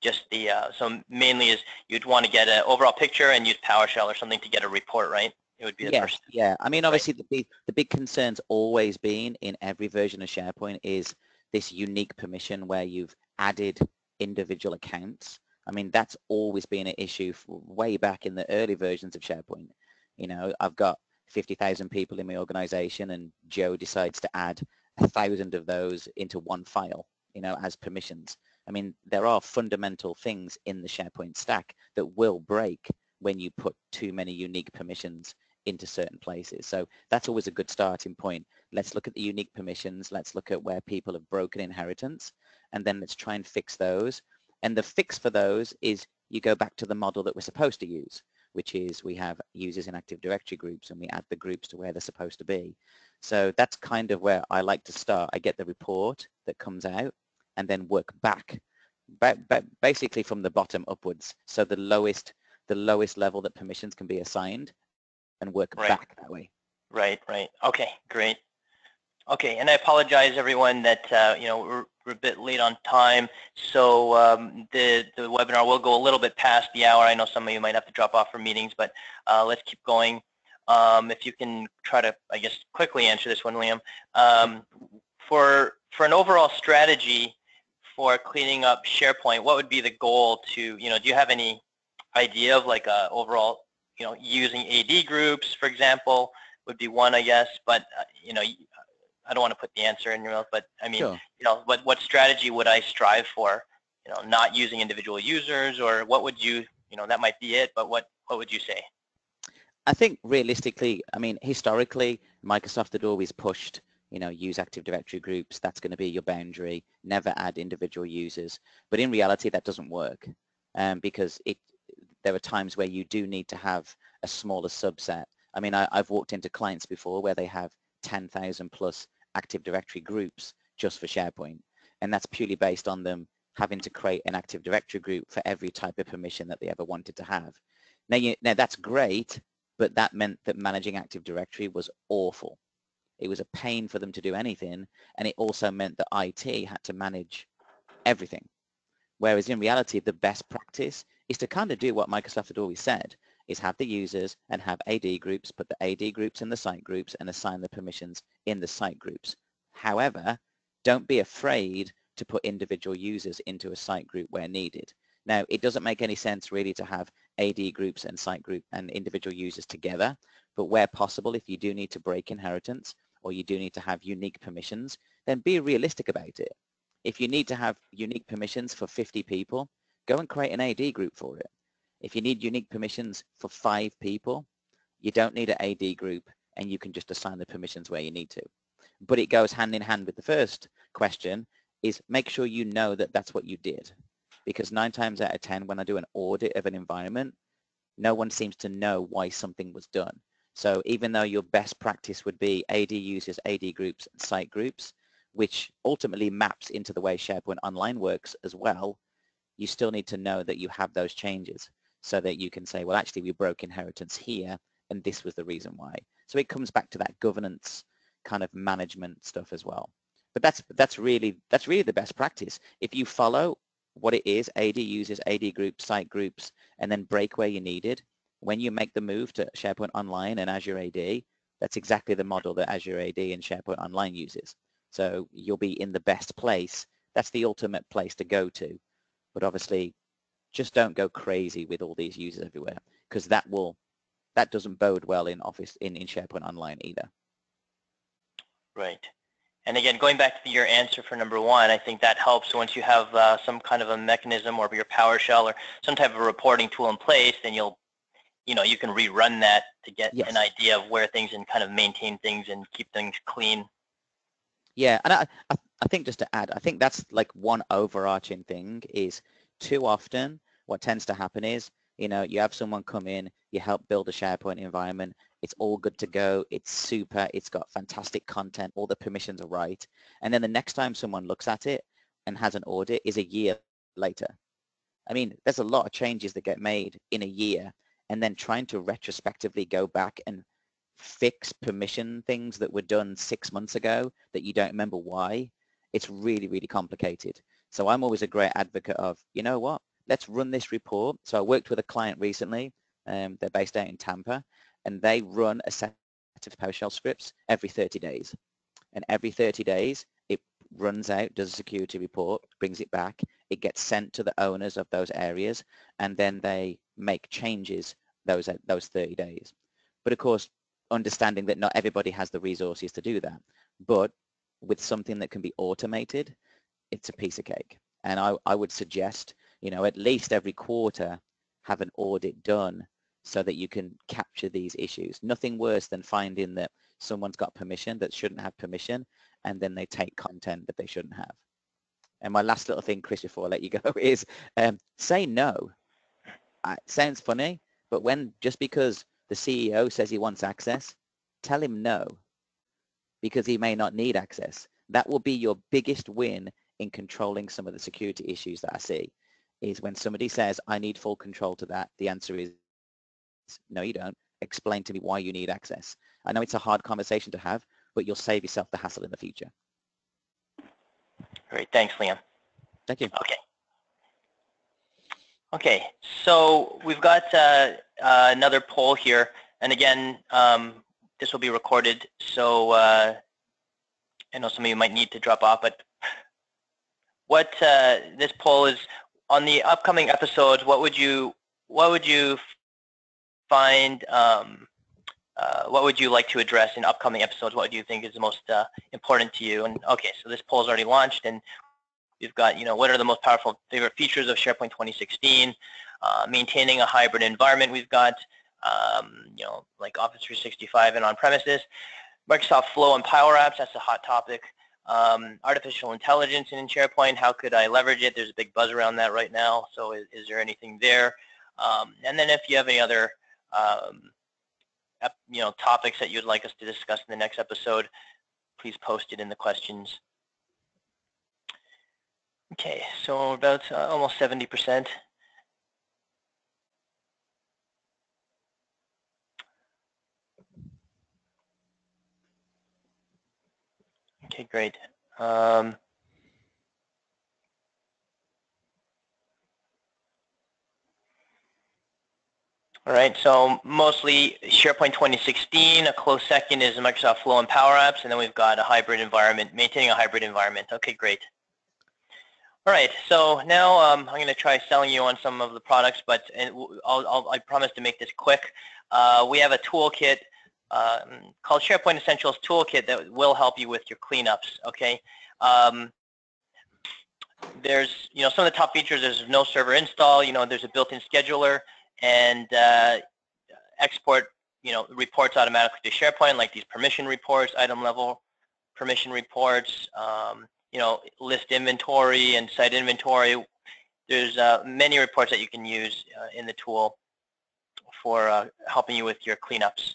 just the uh, so mainly is you'd want to get an overall picture and use PowerShell or something to get a report right it would be the yeah, first yeah I mean obviously right. the big the big concerns always been in every version of SharePoint is this unique permission where you've added individual accounts I mean that's always been an issue way back in the early versions of SharePoint you know I've got 50,000 people in my organization and Joe decides to add a thousand of those into one file, you know, as permissions. I mean, there are fundamental things in the SharePoint stack that will break when you put too many unique permissions into certain places. So that's always a good starting point. Let's look at the unique permissions. Let's look at where people have broken inheritance and then let's try and fix those. And the fix for those is you go back to the model that we're supposed to use which is we have users in Active Directory groups and we add the groups to where they're supposed to be. So that's kind of where I like to start. I get the report that comes out and then work back, basically from the bottom upwards. So the lowest, the lowest level that permissions can be assigned and work right. back that way. Right, right. Okay, great. Okay, and I apologize everyone that uh, you know we're, we're, a bit late on time, so um, the the webinar will go a little bit past the hour. I know some of you might have to drop off for meetings, but uh, let's keep going. Um, if you can try to, I guess, quickly answer this one, Liam. Um, for for an overall strategy for cleaning up SharePoint, what would be the goal to, you know, do you have any idea of like a overall, you know, using AD groups, for example, would be one, I guess, but, uh, you know, I don't want to put the answer in your mouth, but I mean, sure. you know, what what strategy would I strive for? You know, not using individual users, or what would you, you know, that might be it. But what what would you say? I think realistically, I mean, historically, Microsoft had always pushed, you know, use Active Directory groups. That's going to be your boundary. Never add individual users. But in reality, that doesn't work um, because it. There are times where you do need to have a smaller subset. I mean, I, I've walked into clients before where they have 10,000 plus Active Directory groups just for SharePoint. And that's purely based on them having to create an Active Directory group for every type of permission that they ever wanted to have. Now, you, now that's great, but that meant that managing Active Directory was awful. It was a pain for them to do anything, and it also meant that IT had to manage everything. Whereas in reality, the best practice is to kind of do what Microsoft had always said, is have the users and have AD groups, put the AD groups in the site groups and assign the permissions in the site groups. However, don't be afraid to put individual users into a site group where needed. Now, it doesn't make any sense really to have AD groups and site group and individual users together, but where possible, if you do need to break inheritance or you do need to have unique permissions, then be realistic about it. If you need to have unique permissions for 50 people, go and create an AD group for it. If you need unique permissions for five people, you don't need an AD group and you can just assign the permissions where you need to. But it goes hand in hand with the first question is make sure you know that that's what you did. Because nine times out of 10, when I do an audit of an environment, no one seems to know why something was done. So even though your best practice would be AD users, AD groups, and site groups, which ultimately maps into the way SharePoint Online works as well, you still need to know that you have those changes so that you can say, well, actually, we broke inheritance here, and this was the reason why. So it comes back to that governance kind of management stuff as well. But that's that's really that's really the best practice. If you follow what it is, AD users, AD groups, site groups, and then break where you needed, when you make the move to SharePoint Online and Azure AD, that's exactly the model that Azure AD and SharePoint Online uses. So you'll be in the best place. That's the ultimate place to go to. But obviously, just don't go crazy with all these users everywhere because that will that doesn't bode well in Office in, in SharePoint Online either. Right. And again, going back to your answer for number one, I think that helps once you have uh, some kind of a mechanism or your PowerShell or some type of reporting tool in place, then you'll, you know, you can rerun that to get yes. an idea of where things and kind of maintain things and keep things clean. Yeah, and I, I, I think just to add, I think that's like one overarching thing is too often what tends to happen is, you know, you have someone come in, you help build a SharePoint environment, it's all good to go. It's super. It's got fantastic content. All the permissions are right. And then the next time someone looks at it and has an audit is a year later. I mean, there's a lot of changes that get made in a year and then trying to retrospectively go back and fix permission things that were done six months ago that you don't remember why, it's really, really complicated. So I'm always a great advocate of, you know what, let's run this report. So I worked with a client recently, um, they're based out in Tampa, and they run a set of PowerShell scripts every 30 days. And every 30 days, it runs out, does a security report, brings it back, it gets sent to the owners of those areas, and then they make changes those, those 30 days. But of course, understanding that not everybody has the resources to do that. But with something that can be automated, it's a piece of cake. And I, I would suggest, you know, at least every quarter have an audit done so that you can capture these issues. Nothing worse than finding that someone's got permission that shouldn't have permission and then they take content that they shouldn't have. And my last little thing, Chris, before I let you go, is um, say no. Uh, sounds funny, but when just because the CEO says he wants access, tell him no, because he may not need access. That will be your biggest win in controlling some of the security issues that I see, is when somebody says, I need full control to that, the answer is no, you don't. Explain to me why you need access. I know it's a hard conversation to have, but you'll save yourself the hassle in the future. Great. Thanks, Liam. Thank you. Okay. Okay, so we've got uh, uh, another poll here, and again, um, this will be recorded, so uh, I know some of you might need to drop off, but what uh, this poll is on the upcoming episodes, what would you what would you find, um, uh, what would you like to address in upcoming episodes? What do you think is the most uh, important to you? And okay, so this poll is already launched, and we've got, you know, what are the most powerful favorite features of SharePoint 2016? Uh, maintaining a hybrid environment. We've got, um, you know, like Office 365 and on-premises. Microsoft Flow and Power Apps, that's a hot topic. Um, artificial intelligence in SharePoint, how could I leverage it? There's a big buzz around that right now, so is, is there anything there? Um, and then if you have any other um, you know, topics that you'd like us to discuss in the next episode, please post it in the questions. Okay, so about uh, almost 70%. Okay, great. Um, All right, so mostly SharePoint 2016. A close second is Microsoft Flow and Power Apps, and then we've got a hybrid environment, maintaining a hybrid environment. Okay, great. All right, so now um, I'm going to try selling you on some of the products, but I'll, I'll, i promise to make this quick. Uh, we have a toolkit um, called SharePoint Essentials Toolkit that will help you with your cleanups. Okay. Um, there's, you know, some of the top features. There's no server install. You know, there's a built-in scheduler and uh, export, you know, reports automatically to SharePoint, like these permission reports, item level permission reports. Um, you know, list inventory and site inventory. There's uh, many reports that you can use uh, in the tool for uh, helping you with your cleanups.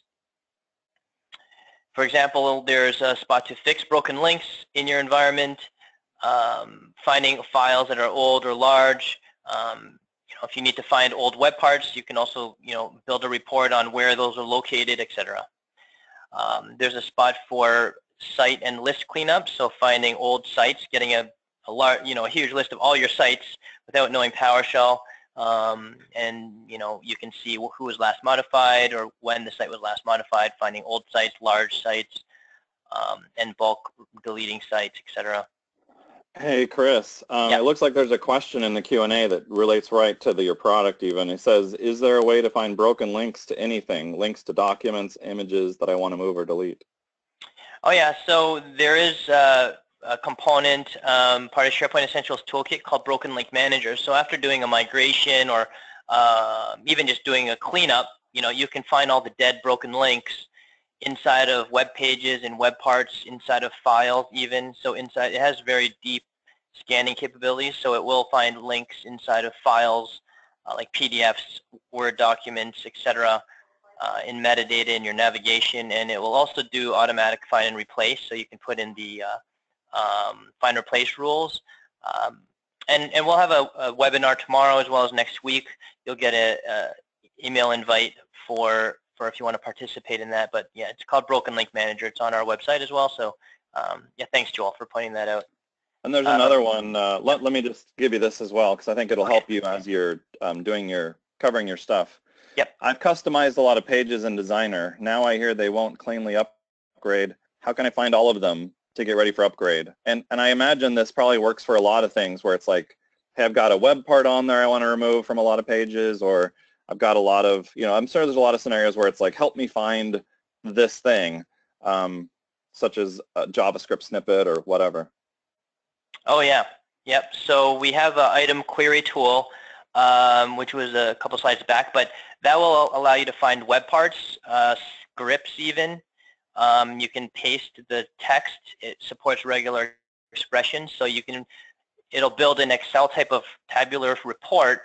For example, there's a spot to fix broken links in your environment, um, finding files that are old or large. Um, you know, if you need to find old web parts, you can also you know build a report on where those are located, etc. Um, there's a spot for site and list cleanup, so finding old sites, getting a, a large, you know, a huge list of all your sites without knowing PowerShell, um, and you know you can see who was last modified or when the site was last modified, finding old sites, large sites, um, and bulk deleting sites, etc. Hey, Chris. Um, Yep. It looks like there's a question in the Q&A that relates right to the, your product even. It says, is there a way to find broken links to anything, links to documents, images that I want to move or delete? Oh yeah, so there is uh, a component, um, part of SharePoint Essentials Toolkit called Broken Link Manager. So after doing a migration or uh, even just doing a cleanup, you know, you can find all the dead broken links inside of web pages and web parts, inside of files even. So inside, it has very deep scanning capabilities, so it will find links inside of files uh, like PDFs, Word documents, etc uh, in metadata in your navigation, and it will also do automatic find and replace, so you can put in the uh, um, find replace rules. Um, and, and we'll have a, a, webinar tomorrow as well as next week. You'll get a, a, email invite for for if you want to participate in that. But yeah, it's called Broken Link Manager. It's on our website as well. So um, yeah, thanks Joel for pointing that out. And there's Uh, another one. Uh, let, let me just give you this as well because I think it'll Okay. help you as you're um, doing your covering your stuff. Yep. I've customized a lot of pages in Designer. Now I hear they won't cleanly upgrade. How can I find all of them to get ready for upgrade? And and I imagine this probably works for a lot of things where it's like, hey, I've got a web part on there I want to remove from a lot of pages, or I've got a lot of, you know, I'm sure there's a lot of scenarios where it's like, help me find this thing, um, such as a JavaScript snippet or whatever. Oh yeah, yep. So we have an item query tool, um, which was a couple slides back, but that will allow you to find web parts, uh, scripts even. Um, you can paste the text. It supports regular expressions, so you can. It'll build an Excel type of tabular report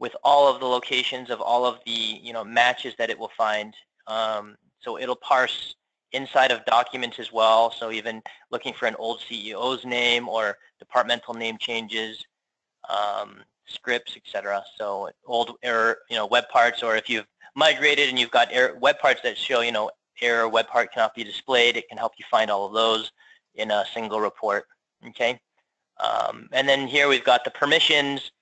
with all of the locations of all of the you know matches that it will find. Um, so it'll parse inside of documents as well. So even looking for an old CEO's name or departmental name changes, um, scripts, etc. So old error, you know, web parts, or if you've migrated and you've got error, web parts that show, you know, error web part cannot be displayed, it can help you find all of those in a single report. Okay. Um, and then here we've got the permissions.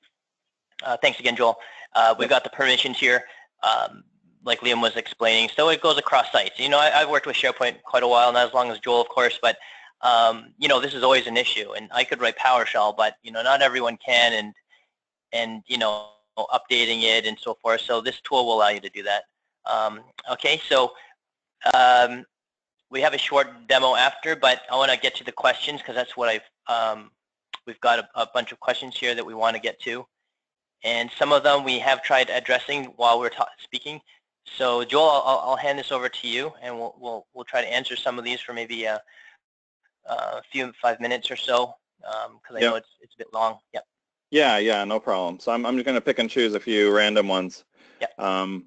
Uh, thanks again, Joel. Uh, we've got the permissions here. Um, like Liam was explaining. So it goes across sites. You know, I, have worked with SharePoint quite a while, not as long as Joel, of course, but um, you know, this is always an issue. And I could write PowerShell, but you know, not everyone can, and and you know, updating it and so forth. So this tool will allow you to do that. Um, okay, so um, we have a short demo after, but I want to get to the questions because that's what I've. Um, we've got a, a bunch of questions here that we want to get to, and some of them we have tried addressing while we're speaking. So Joel, I'll, I'll hand this over to you, and we'll we'll we'll try to answer some of these for maybe a, a few five minutes or so, because I Yeah. know it's it's a bit long. Yep. Yeah, yeah, no problem. So I'm, I'm just going to pick and choose a few random ones. Yeah. Um,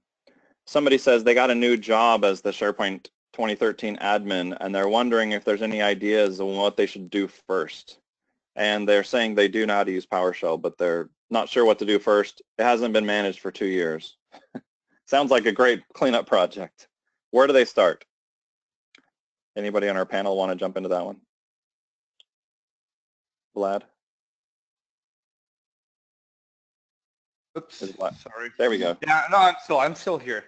somebody says they got a new job as the SharePoint 2013 admin, and they're wondering if there's any ideas on what they should do first. And they're saying they do know how to use PowerShell, but they're not sure what to do first. It hasn't been managed for two years. Sounds like a great cleanup project. Where do they start? Anybody on our panel want to jump into that one? Vlad? Oops, sorry. There we go. Yeah, no, I'm still, I'm still here.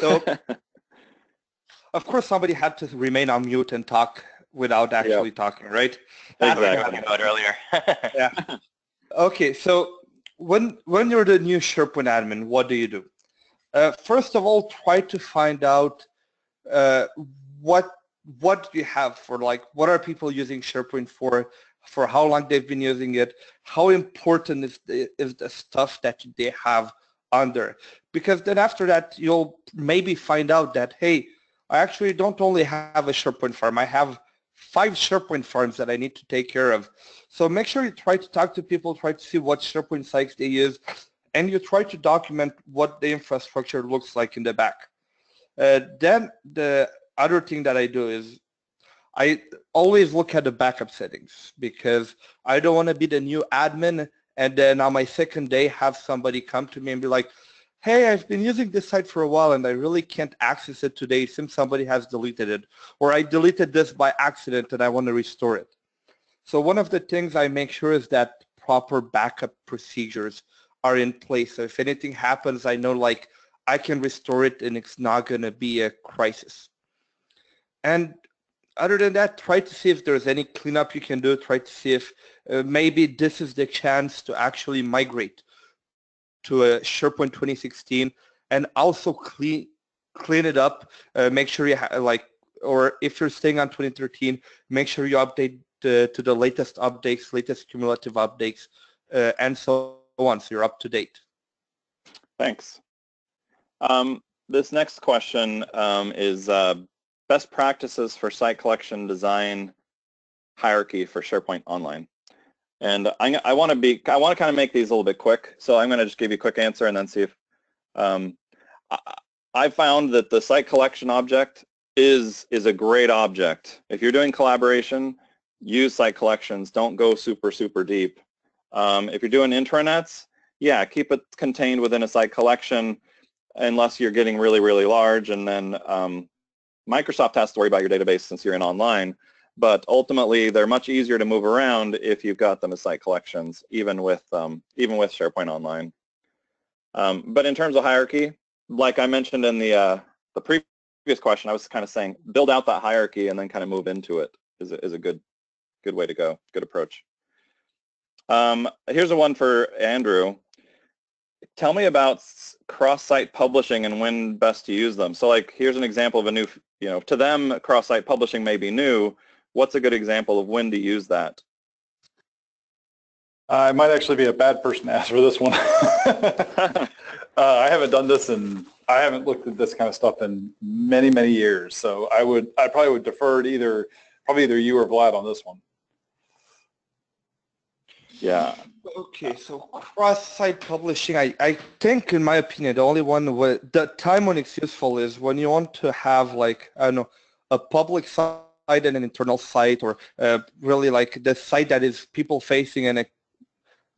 So, of course, somebody had to remain on mute and talk without actually talking, right? That's what we were Exactly. talking about earlier. Yeah. Okay, so when when you're the new SharePoint admin, what do you do? Uh, first of all, try to find out uh, what what do you have for like what are people using SharePoint for? For how long they've been using it? How important is the, is the stuff that they have under? Because then after that, you'll maybe find out that hey, I actually don't only have a SharePoint farm. I have five SharePoint farms that I need to take care of. So make sure you try to talk to people, try to see what SharePoint sites they use, and you try to document what the infrastructure looks like in the back. Uh, then the other thing that I do is I always look at the backup settings because I don't want to be the new admin and then on my second day have somebody come to me and be like, hey, I've been using this site for a while and I really can't access it today since somebody has deleted it. Or I deleted this by accident and I want to restore it. So one of the things I make sure is that proper backup procedures are in place. So if anything happens, I know like I can restore it and it's not going to be a crisis. And other than that, try to see if there's any cleanup you can do. Try to see if uh, maybe this is the chance to actually migrate to a SharePoint 2016 and also clean clean it up. Uh, make sure you like, or if you're staying on 2013, make sure you update uh, to the latest updates, latest cumulative updates, uh, and so on. So you're up to date. Thanks. Um, this next question um, is uh, best practices for site collection design hierarchy for SharePoint Online. And I, I want to be, I want to kind of make these a little bit quick. So I'm going to just give you a quick answer and then see if, um, I, I found that the site collection object is, is a great object. If you're doing collaboration, use site collections. Don't go super, super deep. Um, if you're doing intranets, yeah, keep it contained within a site collection unless you're getting really, really large. And then um, Microsoft has to worry about your database since you're in online but ultimately they're much easier to move around if you've got them as site collections, even with um, even with SharePoint Online. Um, but in terms of hierarchy, like I mentioned in the uh, the previous question, I was kind of saying build out that hierarchy and then kind of move into it is a, is a good good way to go, good approach. Um, here's a one for Andrew. Tell me about cross-site publishing and when best to use them. So like here's an example of a new, you know, to them cross-site publishing may be new, what's a good example of when to use that? I might actually be a bad person to ask for this one. uh, I haven't done this and I haven't looked at this kind of stuff in many, many years. So I would, I probably would defer to either, probably either you or Vlad on this one. Yeah. Okay, so cross-site publishing, I, I think, in my opinion, the only one where the time when it's useful is when you want to have like, I don't know, a public site and an internal site or uh, really like the site that is people facing and a,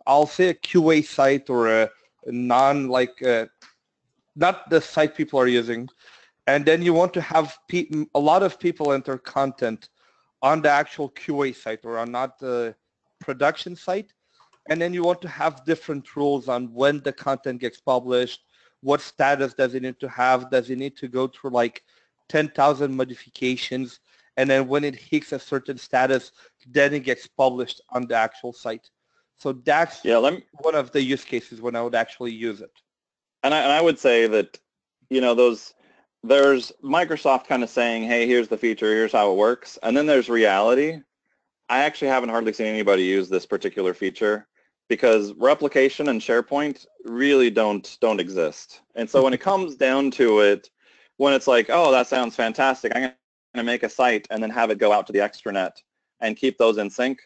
I'll say a QA site or a non like uh, not the site people are using and then you want to have a lot of people enter content on the actual QA site or on not the production site and then you want to have different rules on when the content gets published what status does it need to have does it need to go through like 10,000 modifications and then when it hits a certain status, then it gets published on the actual site. So that's yeah, me, one of the use cases when I would actually use it. And I, and I would say that, you know, those there's Microsoft kind of saying, hey, here's the feature, here's how it works. And then there's reality. I actually haven't hardly seen anybody use this particular feature because replication and SharePoint really don't don't exist. And so when it comes down to it, when it's like, oh, that sounds fantastic, I'm going to make a site and then have it go out to the extranet and keep those in sync.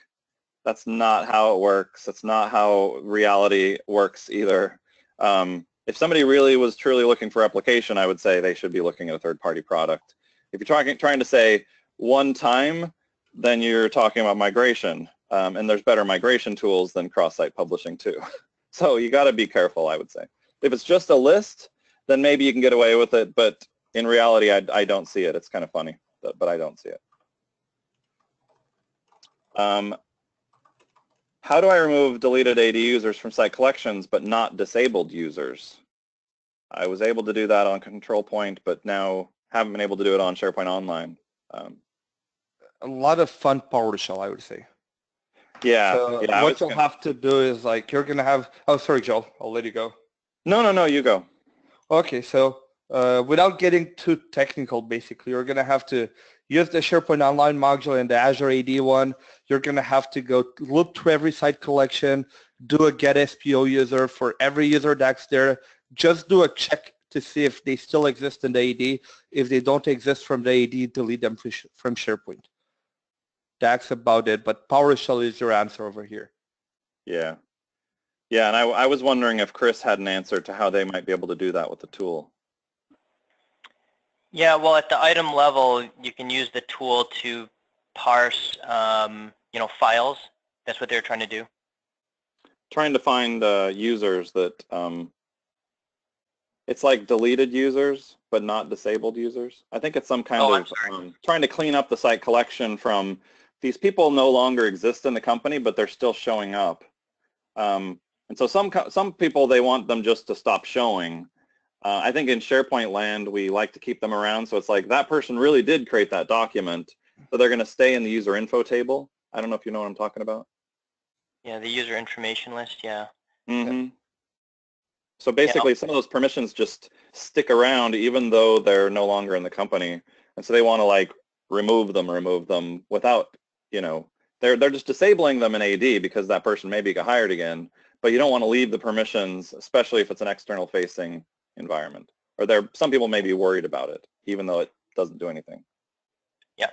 That's not how it works. That's not how reality works either. Um, if somebody really was truly looking for replication, I would say they should be looking at a third-party product. If you're trying, trying to say one time, then you're talking about migration. Um, and there's better migration tools than cross-site publishing too. so you got to be careful, I would say. If it's just a list, then maybe you can get away with it. But in reality, I, I don't see it. It's kind of funny but I don't see it. Um, how do I remove deleted AD users from site collections but not disabled users? I was able to do that on Control Point, but now haven't been able to do it on SharePoint Online. Um, a lot of fun PowerShell, I would say. Yeah. So yeah what you'll gonna... have to do is like you're gonna have. Oh, sorry, Joel. I'll let you go. No, no, no. You go. Okay, so uh, without getting too technical, basically, you're going to have to use the SharePoint Online module and the Azure AD one. You're going to have to go look through every site collection, do a get SPO user for every user that's there. Just do a check to see if they still exist in the AD. If they don't exist from the AD, delete them from SharePoint. That's about it, but PowerShell is your answer over here. Yeah. Yeah, and I, I was wondering if Chris had an answer to how they might be able to do that with the tool. Yeah, well, at the item level, you can use the tool to parse, um, you know, files. That's what they're trying to do. Trying to find uh, users that um, it's like deleted users, but not disabled users. I think it's some kind Oh, of um, trying to clean up the site collection from these people no longer exist in the company, but they're still showing up. Um, and so some some people they want them just to stop showing. Uh, I think in SharePoint land we like to keep them around, so it's like that person really did create that document, so they're going to stay in the user info table. I don't know if you know what I'm talking about. Yeah, the user information list, yeah. Mm-hmm. So basically, some of those permissions just stick around even though they're no longer in the company, and so they want to like remove them, remove them without, you know, they're they're just disabling them in AD because that person maybe got hired again, but you don't want to leave the permissions, especially if it's an external facing environment. Or there, some people may be worried about it, even though it doesn't do anything. Yeah.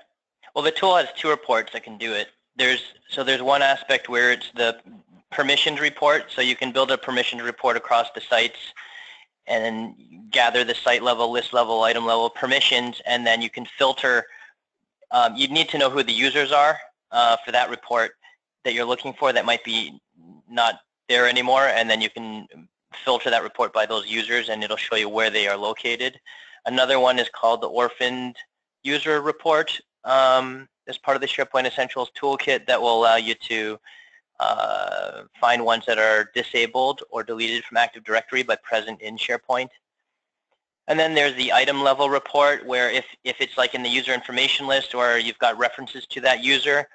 Well, the tool has two reports that can do it. There's so there's one aspect where it's the permissions report, so you can build a permissioned report across the sites and then gather the site level, list level, item level permissions, and then you can filter. Um, you'd need to know who the users are uh, for that report that you're looking for that might be not there anymore, and then you can filter that report by those users and it'll show you where they are located. Another one is called the orphaned user report um, as part of the SharePoint Essentials toolkit that will allow you to uh, find ones that are disabled or deleted from Active Directory but present in SharePoint. And then there's the item level report where if, if it's like in the user information list or you've got references to that user,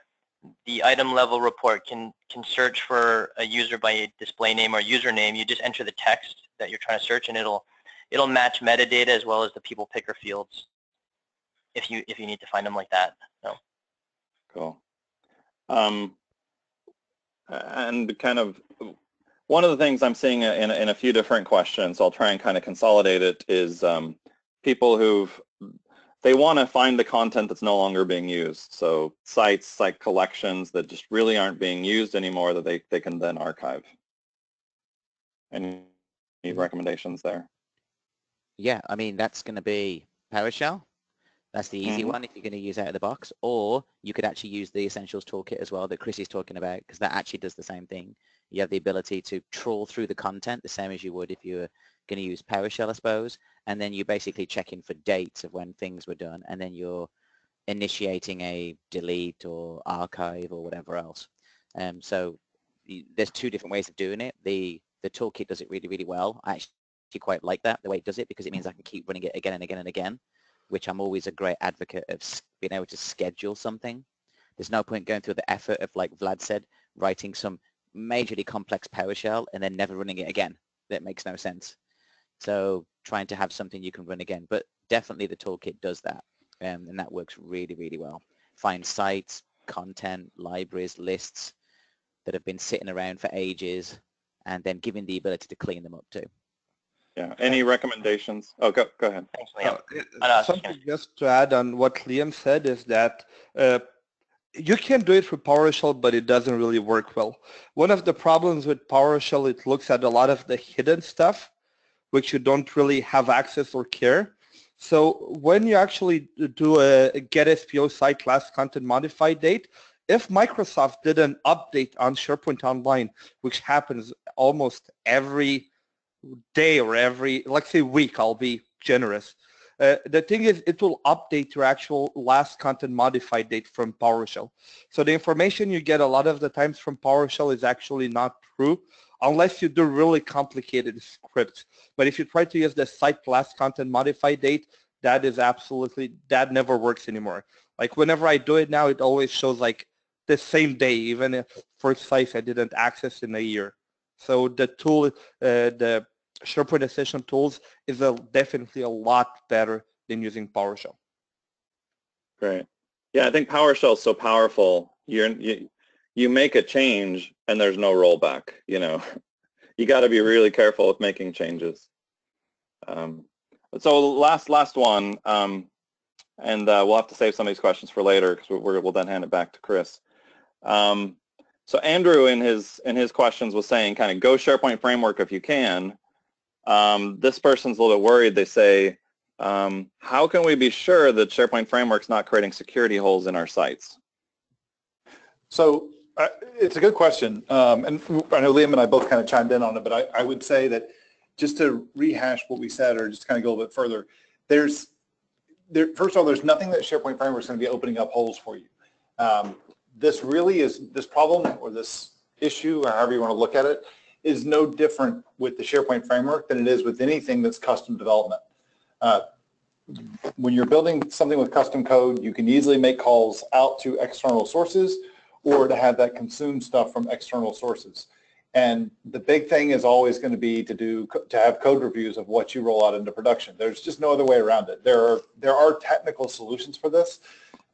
the item level report can, can search for a user by display name or username. You just enter the text that you're trying to search and it'll, it'll match metadata as well as the people picker fields if you, if you need to find them like that. So. Cool. Um, and kind of one of the things I'm seeing in, in a few different questions, I'll try and kind of consolidate it, is um, people who've, they want to find the content that's no longer being used. So sites, site collections that just really aren't being used anymore that they, they can then archive. Any, any recommendations there? Yeah, I mean, that's going to be PowerShell. That's the easy mm -hmm. one if you're going to use out of the box. Or you could actually use the Essentials Toolkit as well that Chris is talking about because that actually does the same thing. You have the ability to trawl through the content the same as you would if you were going to use PowerShell, I suppose. And then you're basically check in for dates of when things were done. And then you're initiating a delete or archive or whatever else. Um, so there's two different ways of doing it. The the toolkit does it really, really well. I actually quite like that, the way it does it, because it means I can keep running it again and again and again which I'm always a great advocate of being able to schedule something. There's no point going through the effort of, like Vlad said, writing some majorly complex PowerShell and then never running it again. That makes no sense. So trying to have something you can run again, but definitely the toolkit does that, um, and that works really, really well. Find sites, content, libraries, lists that have been sitting around for ages, and then giving the ability to clean them up too. Yeah. Any recommendations? Oh, go go ahead. Thanks, Liam. Uh, something just to add on what Liam said is that uh, you can do it for PowerShell, but it doesn't really work well. One of the problems with PowerShell, it looks at a lot of the hidden stuff, which you don't really have access or care. So when you actually do a get SPO site last content modified date, if Microsoft did an update on SharePoint Online, which happens almost every day or every, let's say week, I'll be generous. Uh, the thing is, it will update your actual last content modified date from PowerShell. So the information you get a lot of the times from PowerShell is actually not true unless you do really complicated scripts. But if you try to use the site last content modified date, that is absolutely, that never works anymore. Like whenever I do it now, it always shows like the same day, even if for sites I didn't access in a year. So the tool, uh, the SharePoint Essential Tools is a, definitely a lot better than using PowerShell. Great. Yeah, I think PowerShell is so powerful. You're, you you make a change and there's no rollback. You know, you got to be really careful with making changes. Um, so last last one, um, and uh, we'll have to save some of these questions for later because we will then hand it back to Chris. Um, so Andrew in his in his questions was saying kind of go SharePoint framework if you can. Um, this person's a little bit worried. They say, um, how can we be sure that SharePoint framework's not creating security holes in our sites? So uh, it's a good question. Um, and I know Liam and I both kind of chimed in on it, but I, I would say that just to rehash what we said or just kind of go a little bit further, there's, there, first of all, there's nothing that SharePoint Framework is going to be opening up holes for you. Um, this really is, this problem or this issue, or however you want to look at it, is no different with the SharePoint Framework than it is with anything that's custom development. Uh, when you're building something with custom code, you can easily make calls out to external sources or to have that consume stuff from external sources. And the big thing is always going to be to do to have code reviews of what you roll out into production. There's just no other way around it. There are there are technical solutions for this.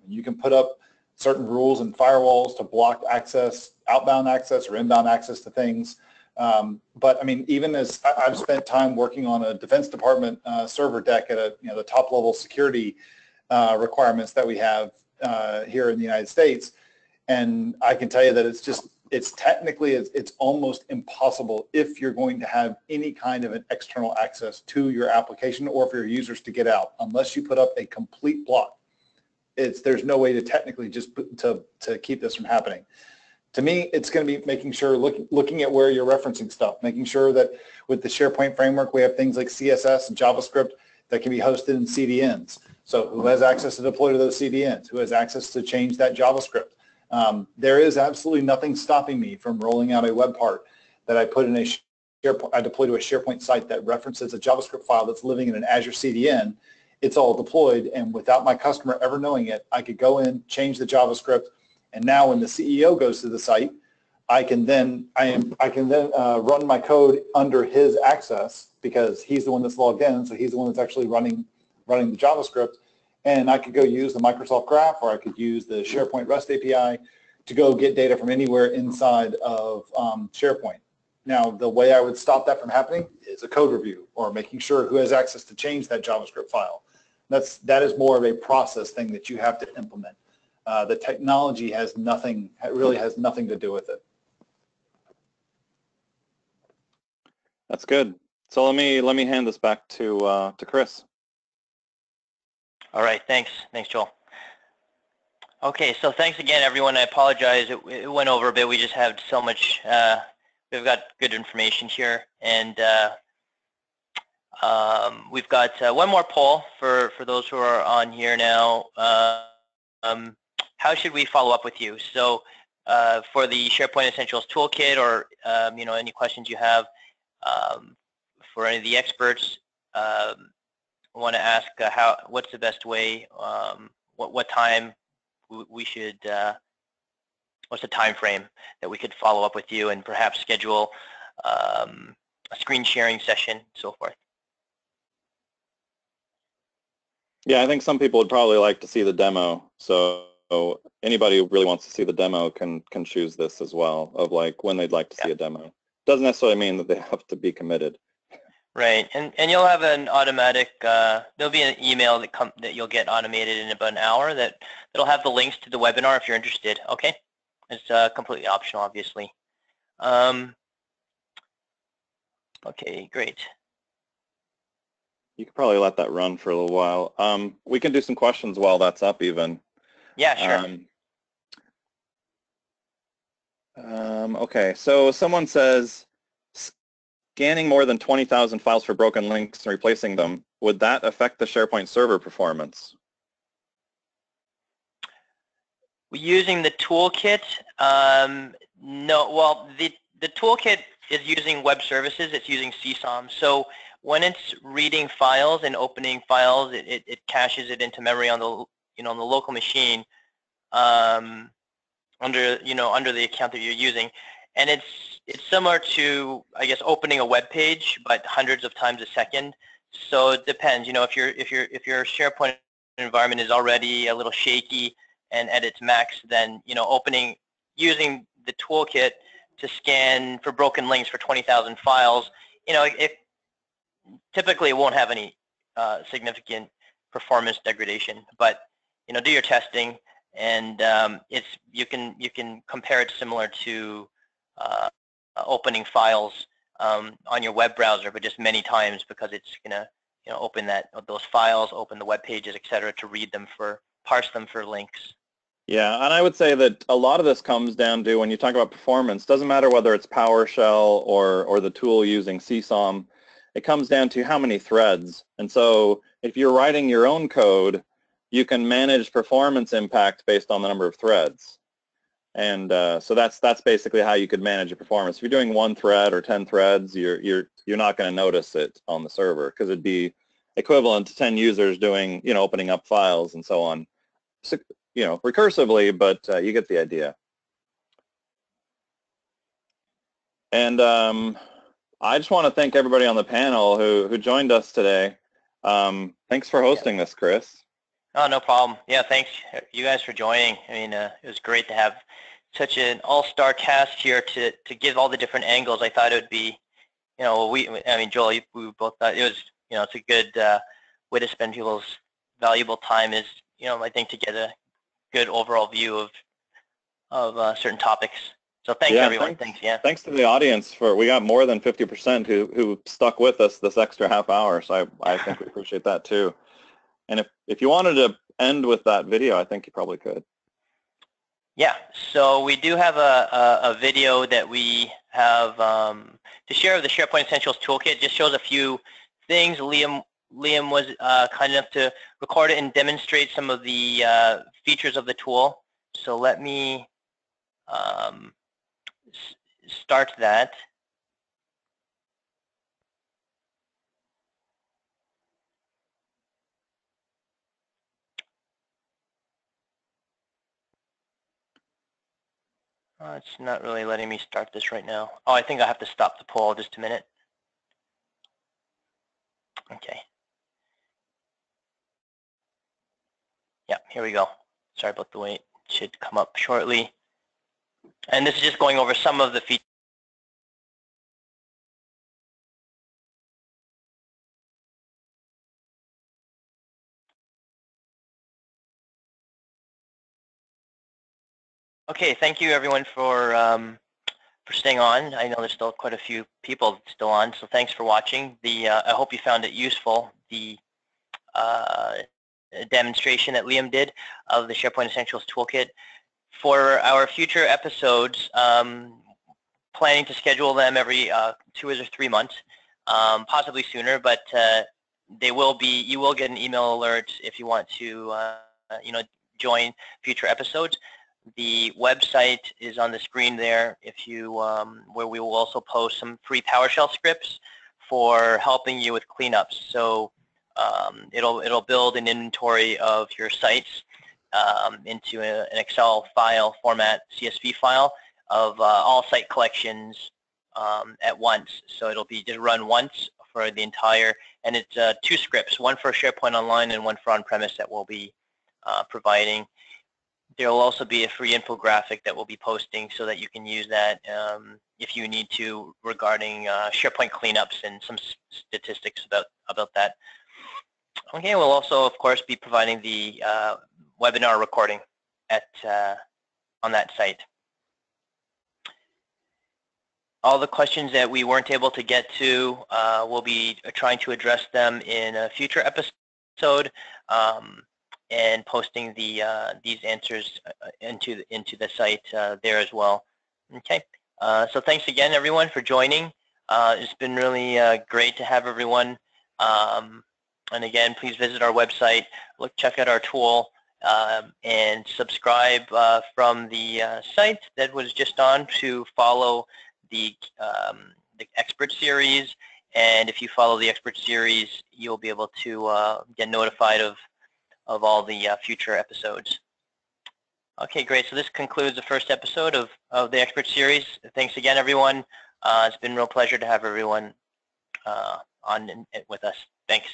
You can put up certain rules and firewalls to block access, outbound access or inbound access to things. Um, but I mean, even as I've spent time working on a Defense Department uh, server deck at a you know the top level security uh, requirements that we have uh, here in the United States, and I can tell you that it's just, it's technically, it's, it's almost impossible if you're going to have any kind of an external access to your application or for your users to get out, unless you put up a complete block. It's, there's no way to technically just put, to, to keep this from happening. To me, it's going to be making sure, look, looking at where you're referencing stuff, making sure that with the SharePoint framework, we have things like CSS and JavaScript that can be hosted in CDNs. So who has access to deploy to those CDNs? Who has access to change that JavaScript? Um, there is absolutely nothing stopping me from rolling out a web part that I put in a SharePoint, I deploy to a SharePoint site that references a JavaScript file that's living in an Azure CDN. It's all deployed, and without my customer ever knowing it, I could go in, change the JavaScript, and now when the CEO goes to the site, I can then I am I can then uh, run my code under his access because he's the one that's logged in, so he's the one that's actually running running the JavaScript and I could go use the Microsoft Graph or I could use the SharePoint REST API to go get data from anywhere inside of um, SharePoint. Now, the way I would stop that from happening is a code review or making sure who has access to change that JavaScript file. That's, that is more of a process thing that you have to implement. Uh, the technology has nothing, really has nothing to do with it. That's good. So let me let me hand this back to uh, to Chris. All right, thanks. Thanks, Joel. Okay, so thanks again, everyone. I apologize. It, it went over a bit. We just have so much. Uh, we've got good information here, and uh, um, we've got uh, one more poll for for those who are on here now. Uh, um, how should we follow up with you? So, uh, for the SharePoint Essentials Toolkit, or um, you know, any questions you have um, for any of the experts. I want to ask uh, how what's the best way, um, what what time we should, uh, what's the time frame that we could follow up with you and perhaps schedule um, a screen sharing session, so forth. Yeah, I think some people would probably like to see the demo. So anybody who really wants to see the demo can can choose this as well of like when they'd like to yeah. see a demo. Doesn't necessarily mean that they have to be committed. Right, and and you'll have an automatic. Uh, there'll be an email that come that you'll get automated in about an hour that that'll have the links to the webinar if you're interested. Okay, it's uh, completely optional, obviously. Um, okay, great. You could probably let that run for a little while. Um, we can do some questions while that's up, even. Yeah, sure. Um, um okay, so someone says scanning more than 20,000 files for broken links and replacing them, would that affect the SharePoint server performance? Using the toolkit, um, no, well, the, the toolkit is using web services, it's using CSOM. So when it's reading files and opening files, it, it, it caches it into memory on the, you know, on the local machine um, under, you know, under the account that you're using and it's it's similar to I guess opening a web page, but hundreds of times a second. So it depends. You know, if your if your if your SharePoint environment is already a little shaky and at its max, then you know opening using the toolkit to scan for broken links for 20,000 files, you know, it typically it won't have any uh, significant performance degradation. But you know, do your testing, and um, it's you can you can compare it similar to uh, opening files um, on your web browser, but just many times because it's gonna you know open that those files, open the web pages, etc., to read them for parse them for links. Yeah, and I would say that a lot of this comes down to when you talk about performance, doesn't matter whether it's PowerShell or, or the tool using CSOM, it comes down to how many threads. And so if you're writing your own code, you can manage performance impact based on the number of threads. And uh, so that's that's basically how you could manage your performance. If you're doing one thread or 10 threads, you're, you're, you're not going to notice it on the server because it'd be equivalent to 10 users doing, you know, opening up files and so on. So you know, recursively, but uh, you get the idea. And um, I just want to thank everybody on the panel who, who joined us today. Um, thanks for hosting this, Chris. Oh, no problem. Yeah, thanks you guys for joining. I mean, uh, it was great to have such an all-star cast here to, to give all the different angles. I thought it would be, you know, we, I mean, Joel, we both thought it was, you know, it's a good uh, way to spend people's valuable time is, you know, I think to get a good overall view of of uh, certain topics. So thanks yeah, everyone. Thanks, thanks, yeah. Thanks to the audience for we got more than 50% who who stuck with us this extra half hour. So I I think we appreciate that too. And if if you wanted to end with that video, I think you probably could. Yeah, so we do have a, a, a video that we have um, to share of the SharePoint Essentials Toolkit. It just shows a few things. Liam Liam was uh, kind enough to record it and demonstrate some of the uh, features of the tool. So let me um, start that. Uh, it's not really letting me start this right now. Oh, I think I have to stop the poll just a minute. Okay. Yeah, here we go. Sorry about the wait. It should come up shortly. And this is just going over some of the features. Okay, thank you everyone for um, for staying on. I know there's still quite a few people still on, so thanks for watching. The uh, I hope you found it useful. The uh, demonstration that Liam did of the SharePoint Essentials Toolkit. For our future episodes, um, planning to schedule them every uh, two or three months, um, possibly sooner, but uh, they will be, you will get an email alert if you want to, uh, you know, join future episodes. The website is on the screen there if you, um, where we will also post some free PowerShell scripts for helping you with cleanups. So um, it'll it'll build an inventory of your sites um, into a, an Excel file format, CSV file of uh, all site collections um, at once. So it'll be just run once for the entire, and it's uh, two scripts, one for SharePoint Online and one for on-premise that we'll be uh, providing. There will also be a free infographic that we'll be posting so that you can use that um, if you need to regarding uh, SharePoint cleanups and some statistics about, about that. Okay, we'll also, of course, be providing the uh, webinar recording at uh, on that site. All the questions that we weren't able to get to, uh, we'll be trying to address them in a future episode um, and posting the uh, these answers uh, into the, into the site uh, there as well. Okay, so thanks again, everyone, for joining. it's been really great to have everyone. Um, and again, please visit our website, look, check out our tool, um, and subscribe uh, from the uh, site that was just on to follow the, um, the expert series. And if you follow the expert series, you'll be able to uh, get notified of, of all the uh, future episodes. Okay, great. So this concludes the first episode of, of the Expert Series. Thanks again, everyone. Uh, it's been a real pleasure to have everyone uh, on with us. Thanks.